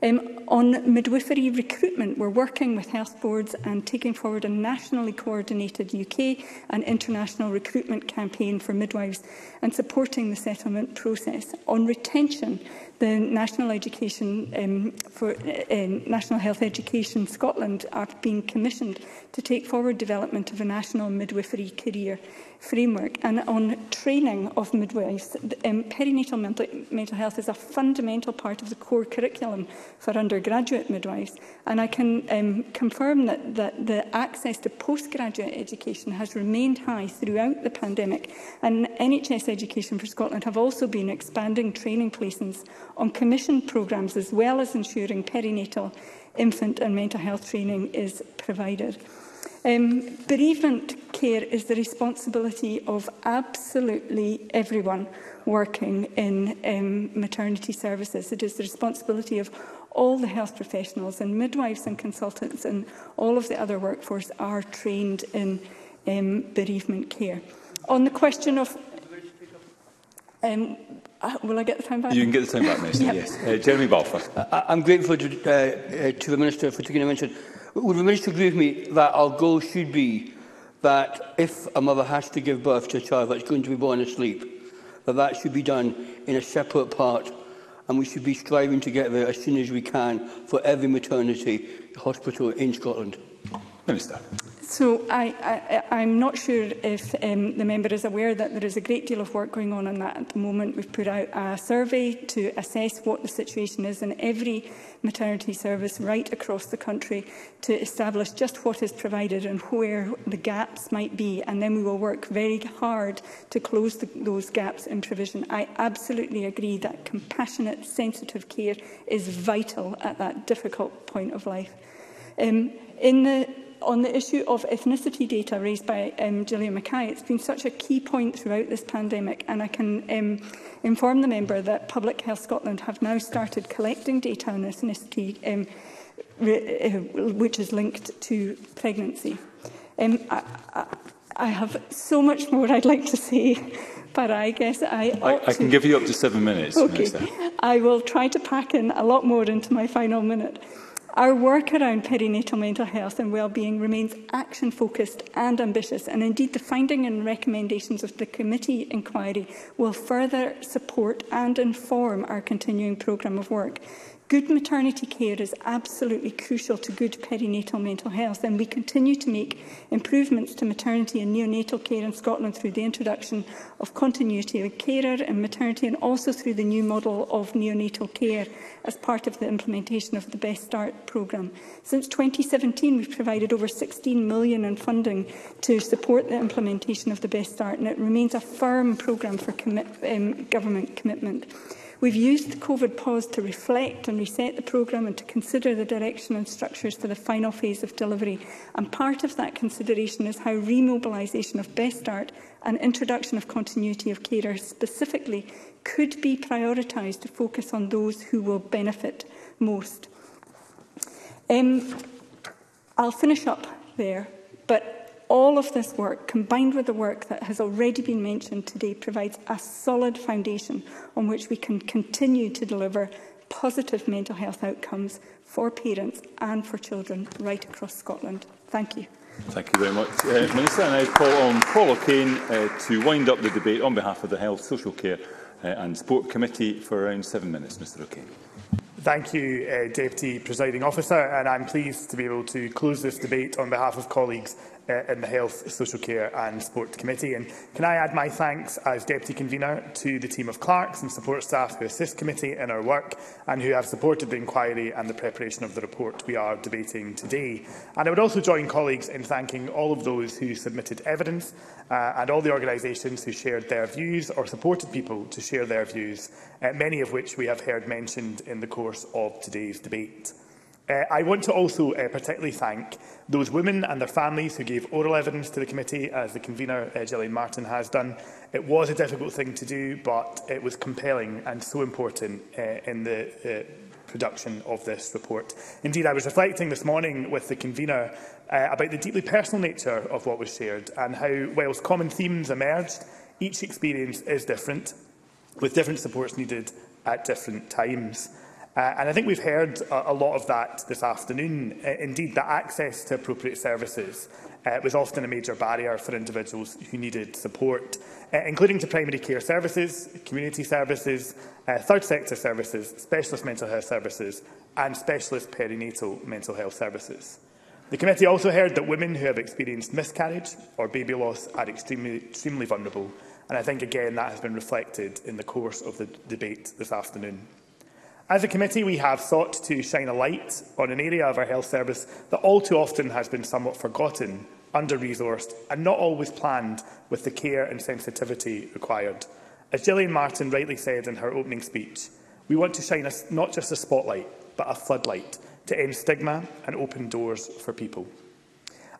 Um, on midwifery recruitment, we're working with health boards and taking forward a nationally coordinated UK and international recruitment campaign for midwives and supporting the settlement process. On retention, The National Education um, for uh, um, National Health Education Scotland are being commissioned to take forward development of a national midwifery career framework and on training of midwives. Um, perinatal mental, mental health is a fundamental part of the core curriculum for undergraduate midwives and I can um, confirm that, that the access to postgraduate education has remained high throughout the pandemic and NHS Education for Scotland have also been expanding training placements on commissioned programmes as well as ensuring perinatal, infant and mental health training is provided. Um, bereavement care is the responsibility of absolutely everyone working in um, maternity services. It is the responsibility of all the health professionals and midwives and consultants and all of the other workforce are trained in um, bereavement care. On the question of... Um, Ah, will I get the time back? You can get the time back, Minister, yep. yes. Uh, Jeremy Balfour. Uh, I, I'm grateful to, uh, uh, to the Minister for taking a mention. Would the Minister agree with me that our goal should be that if a mother has to give birth to a child that's going to be born asleep, that that should be done in a separate part and we should be striving to get there as soon as we can for every maternity hospital in Scotland? Minister. So I, I, I'm not sure if um, the member is aware that there is a great deal of work going on on that at the moment. We've put out a survey to assess what the situation is in every maternity service right across the country to establish just what is provided and where the gaps might be. And then we will work very hard to close the, those gaps in provision. I absolutely agree that compassionate, sensitive care is vital at that difficult point of life. Um, in the on the issue of ethnicity data raised by um, Gillian Mackay, it's been such a key point throughout this pandemic, and I can um, inform the member that Public Health Scotland have now started collecting data on ethnicity, um, uh, which is linked to pregnancy. Um, I, I, I have so much more I'd like to say, but I guess I I, I can give you up to seven minutes. Okay. I will try to pack in a lot more into my final minute. Our work around perinatal mental health and wellbeing remains action-focused and ambitious, and indeed the finding and recommendations of the committee inquiry will further support and inform our continuing programme of work. Good maternity care is absolutely crucial to good perinatal mental health and we continue to make improvements to maternity and neonatal care in Scotland through the introduction of continuity of carer and maternity and also through the new model of neonatal care as part of the implementation of the Best Start programme. Since 2017 we've provided over 16 million in funding to support the implementation of the Best Start and it remains a firm programme for commi um, government commitment. We've used the COVID pause to reflect and reset the programme and to consider the direction and structures for the final phase of delivery. And part of that consideration is how remobilisation of Best Start and introduction of continuity of care specifically could be prioritised to focus on those who will benefit most. Um, I'll finish up there, but all of this work, combined with the work that has already been mentioned today, provides a solid foundation on which we can continue to deliver positive mental health outcomes for parents and for children right across Scotland. Thank you. Thank you very much, uh, Minister. And I call on Paul O'Kane uh, to wind up the debate on behalf of the Health, Social Care uh, and Sport Committee for around seven minutes. Mr O'Kane. Thank you, uh, Deputy Presiding Officer, and I'm pleased to be able to close this debate on behalf of colleagues uh, in the Health, Social Care and Sport Committee. And can I add my thanks as Deputy Convener to the team of clerks and support staff who assist committee in our work and who have supported the inquiry and the preparation of the report we are debating today. And I would also join colleagues in thanking all of those who submitted evidence uh, and all the organisations who shared their views or supported people to share their views, uh, many of which we have heard mentioned in the course of today's debate. Uh, I want to also uh, particularly thank those women and their families who gave oral evidence to the committee, as the convener, uh, Gillian Martin, has done. It was a difficult thing to do, but it was compelling and so important uh, in the uh, production of this report. Indeed, I was reflecting this morning with the convener uh, about the deeply personal nature of what was shared and how, whilst common themes emerged, each experience is different, with different supports needed at different times. Uh, and I think we've heard a, a lot of that this afternoon. Uh, indeed, that access to appropriate services uh, was often a major barrier for individuals who needed support, uh, including to primary care services, community services, uh, third sector services, specialist mental health services and specialist perinatal mental health services. The committee also heard that women who have experienced miscarriage or baby loss are extremely, extremely vulnerable, and I think again that has been reflected in the course of the debate this afternoon. As a committee, we have sought to shine a light on an area of our health service that all too often has been somewhat forgotten, under-resourced and not always planned with the care and sensitivity required. As Gillian Martin rightly said in her opening speech, we want to shine a, not just a spotlight, but a floodlight to end stigma and open doors for people.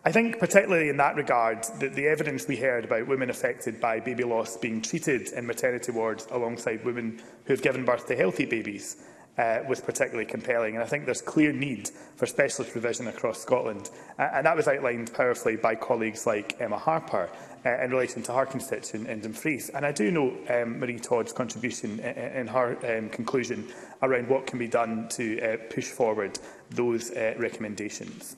I think particularly in that regard that the evidence we heard about women affected by baby loss being treated in maternity wards alongside women who have given birth to healthy babies uh, was particularly compelling. And I think there's clear need for specialist provision across Scotland. Uh, and that was outlined powerfully by colleagues like Emma Harper uh, in relation to her constituent in Dumfries. And I do know um, Marie Todd's contribution in, in her um, conclusion around what can be done to uh, push forward those uh, recommendations.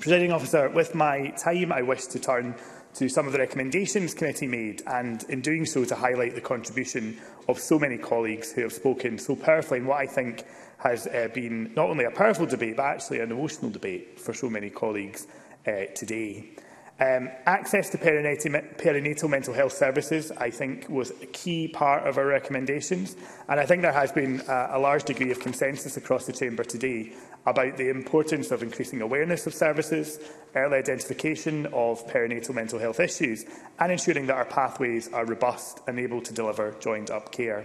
Presiding officer, with my time, I wish to turn to some of the recommendations committee made and in doing so to highlight the contribution of so many colleagues who have spoken so powerfully in what I think has uh, been not only a powerful debate but actually an emotional debate for so many colleagues uh, today. Um, access to perinatal, perinatal mental health services, I think, was a key part of our recommendations. And I think there has been a, a large degree of consensus across the Chamber today about the importance of increasing awareness of services, early identification of perinatal mental health issues, and ensuring that our pathways are robust and able to deliver joined-up care.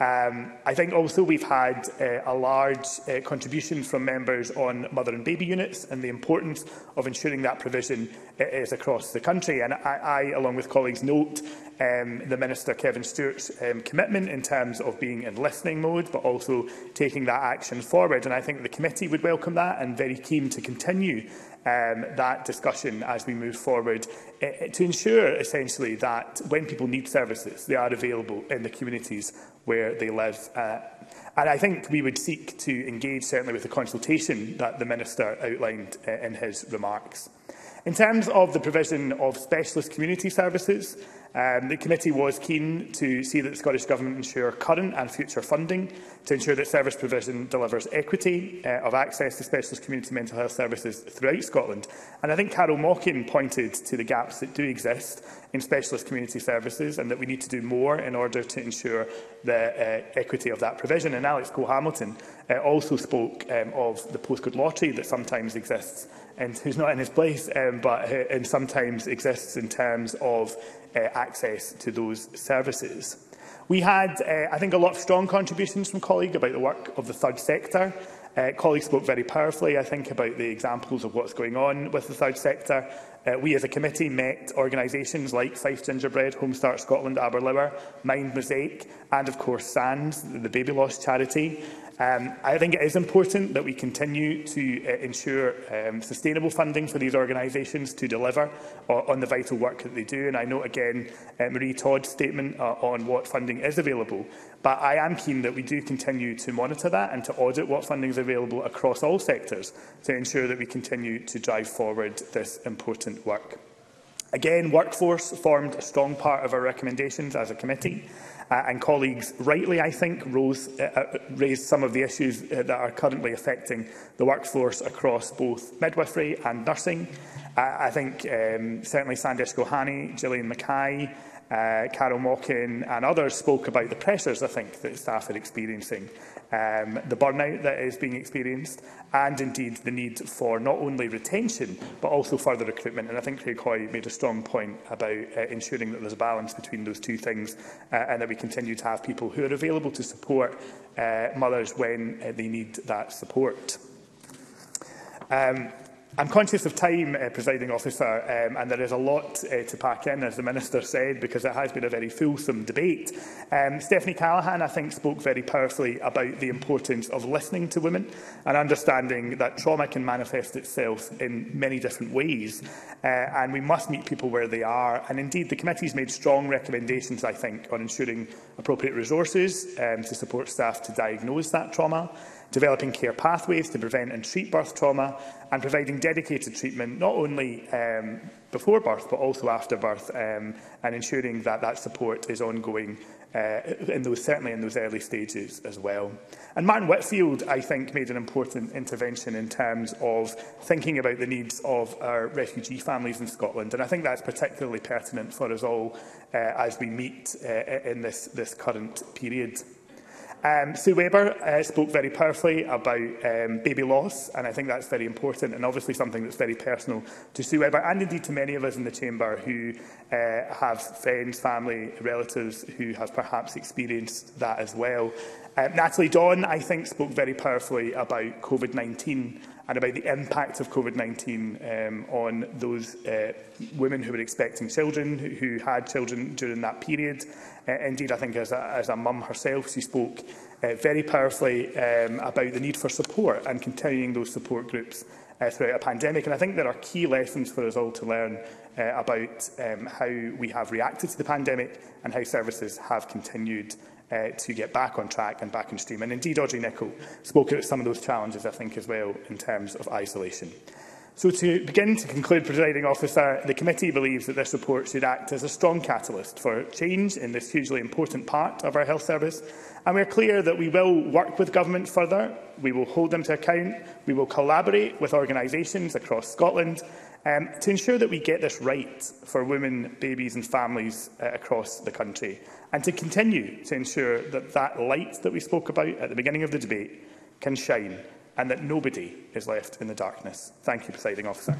Um, I think also we've had uh, a large uh, contribution from members on mother and baby units and the importance of ensuring that provision uh, is across the country. And I, I along with colleagues, note um, the Minister Kevin Stewart's um, commitment in terms of being in listening mode, but also taking that action forward. And I think the committee would welcome that and very keen to continue um, that discussion as we move forward uh, to ensure essentially that when people need services, they are available in the communities where they live. Uh, and I think we would seek to engage certainly with the consultation that the Minister outlined uh, in his remarks. In terms of the provision of specialist community services, Um, the committee was keen to see that the Scottish Government ensure current and future funding to ensure that service provision delivers equity uh, of access to specialist community mental health services throughout Scotland. And I think Carol Mockin pointed to the gaps that do exist in specialist community services and that we need to do more in order to ensure the uh, equity of that provision. And Alex Cole-Hamilton uh, also spoke um, of the postcode lottery that sometimes exists and who's not in his place, um, but uh, and sometimes exists in terms of uh, access to those services. We had, uh, I think, a lot of strong contributions from colleagues about the work of the third sector. Uh, colleagues spoke very powerfully, I think, about the examples of what's going on with the third sector. Uh, we as a committee met organisations like Fife Gingerbread, Home Start Scotland, Aberlour, Mind Mosaic and, of course, SANS, the baby loss charity. Um, I think it is important that we continue to uh, ensure um, sustainable funding for these organisations to deliver uh, on the vital work that they do. And I note again uh, Marie Todd's statement uh, on what funding is available. But I am keen that we do continue to monitor that and to audit what funding is available across all sectors to ensure that we continue to drive forward this important work. Again, workforce formed a strong part of our recommendations as a committee. Mm uh, and colleagues rightly, I think, rose, uh, uh, raised some of the issues uh, that are currently affecting the workforce across both midwifery and nursing. Uh, I think um, certainly Sandesh Gohani, Gillian Mackay, uh, Carol Mockin and others spoke about the pressures, I think, that staff are experiencing um, the burnout that is being experienced and indeed the need for not only retention but also further recruitment. And I think Craig Hoy made a strong point about uh, ensuring that there's a balance between those two things uh, and that we continue to have people who are available to support uh, mothers when uh, they need that support. Um, I'm conscious of time, uh, presiding officer, um, and there is a lot uh, to pack in, as the Minister said, because it has been a very fulsome debate. Um, Stephanie Callaghan, I think, spoke very powerfully about the importance of listening to women and understanding that trauma can manifest itself in many different ways, uh, and we must meet people where they are. And indeed, the committee's made strong recommendations, I think, on ensuring appropriate resources um, to support staff to diagnose that trauma, developing care pathways to prevent and treat birth trauma, and providing dedicated treatment not only um, before birth but also after birth, um, and ensuring that that support is ongoing uh, in those, certainly in those early stages as well. And Martin Whitfield, I think, made an important intervention in terms of thinking about the needs of our refugee families in Scotland. And I think that's particularly pertinent for us all uh, as we meet uh, in this, this current period. Um, Sue Weber uh, spoke very powerfully about um, baby loss, and I think that's very important and obviously something that's very personal to Sue Weber and indeed to many of us in the Chamber who uh, have friends, family, relatives who have perhaps experienced that as well. Uh, Natalie Dawn, I think, spoke very powerfully about COVID-19 and about the impact of COVID-19 um, on those uh, women who were expecting children, who had children during that period. Uh, indeed, I think as a, as a mum herself, she spoke uh, very powerfully um, about the need for support and continuing those support groups uh, throughout a pandemic. And I think there are key lessons for us all to learn uh, about um, how we have reacted to the pandemic and how services have continued uh, to get back on track and back in stream. And indeed, Audrey Nicholl spoke about some of those challenges, I think, as well, in terms of isolation. So to begin to conclude, presiding officer, the committee believes that this report should act as a strong catalyst for change in this hugely important part of our health service. And we are clear that we will work with government further, we will hold them to account, we will collaborate with organisations across Scotland um, to ensure that we get this right for women, babies and families uh, across the country and to continue to ensure that that light that we spoke about at the beginning of the debate can shine and that nobody is left in the darkness. Thank you, Presiding Officer.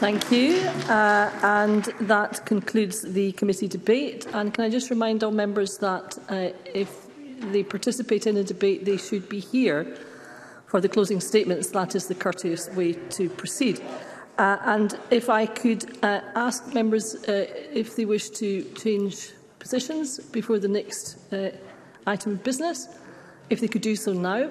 Thank you. Uh, and that concludes the committee debate. And can I just remind all members that uh, if they participate in a debate, they should be here for the closing statements. That is the courteous way to proceed. Uh, and if I could uh, ask members uh, if they wish to change positions before the next uh, item of business, if they could do so now.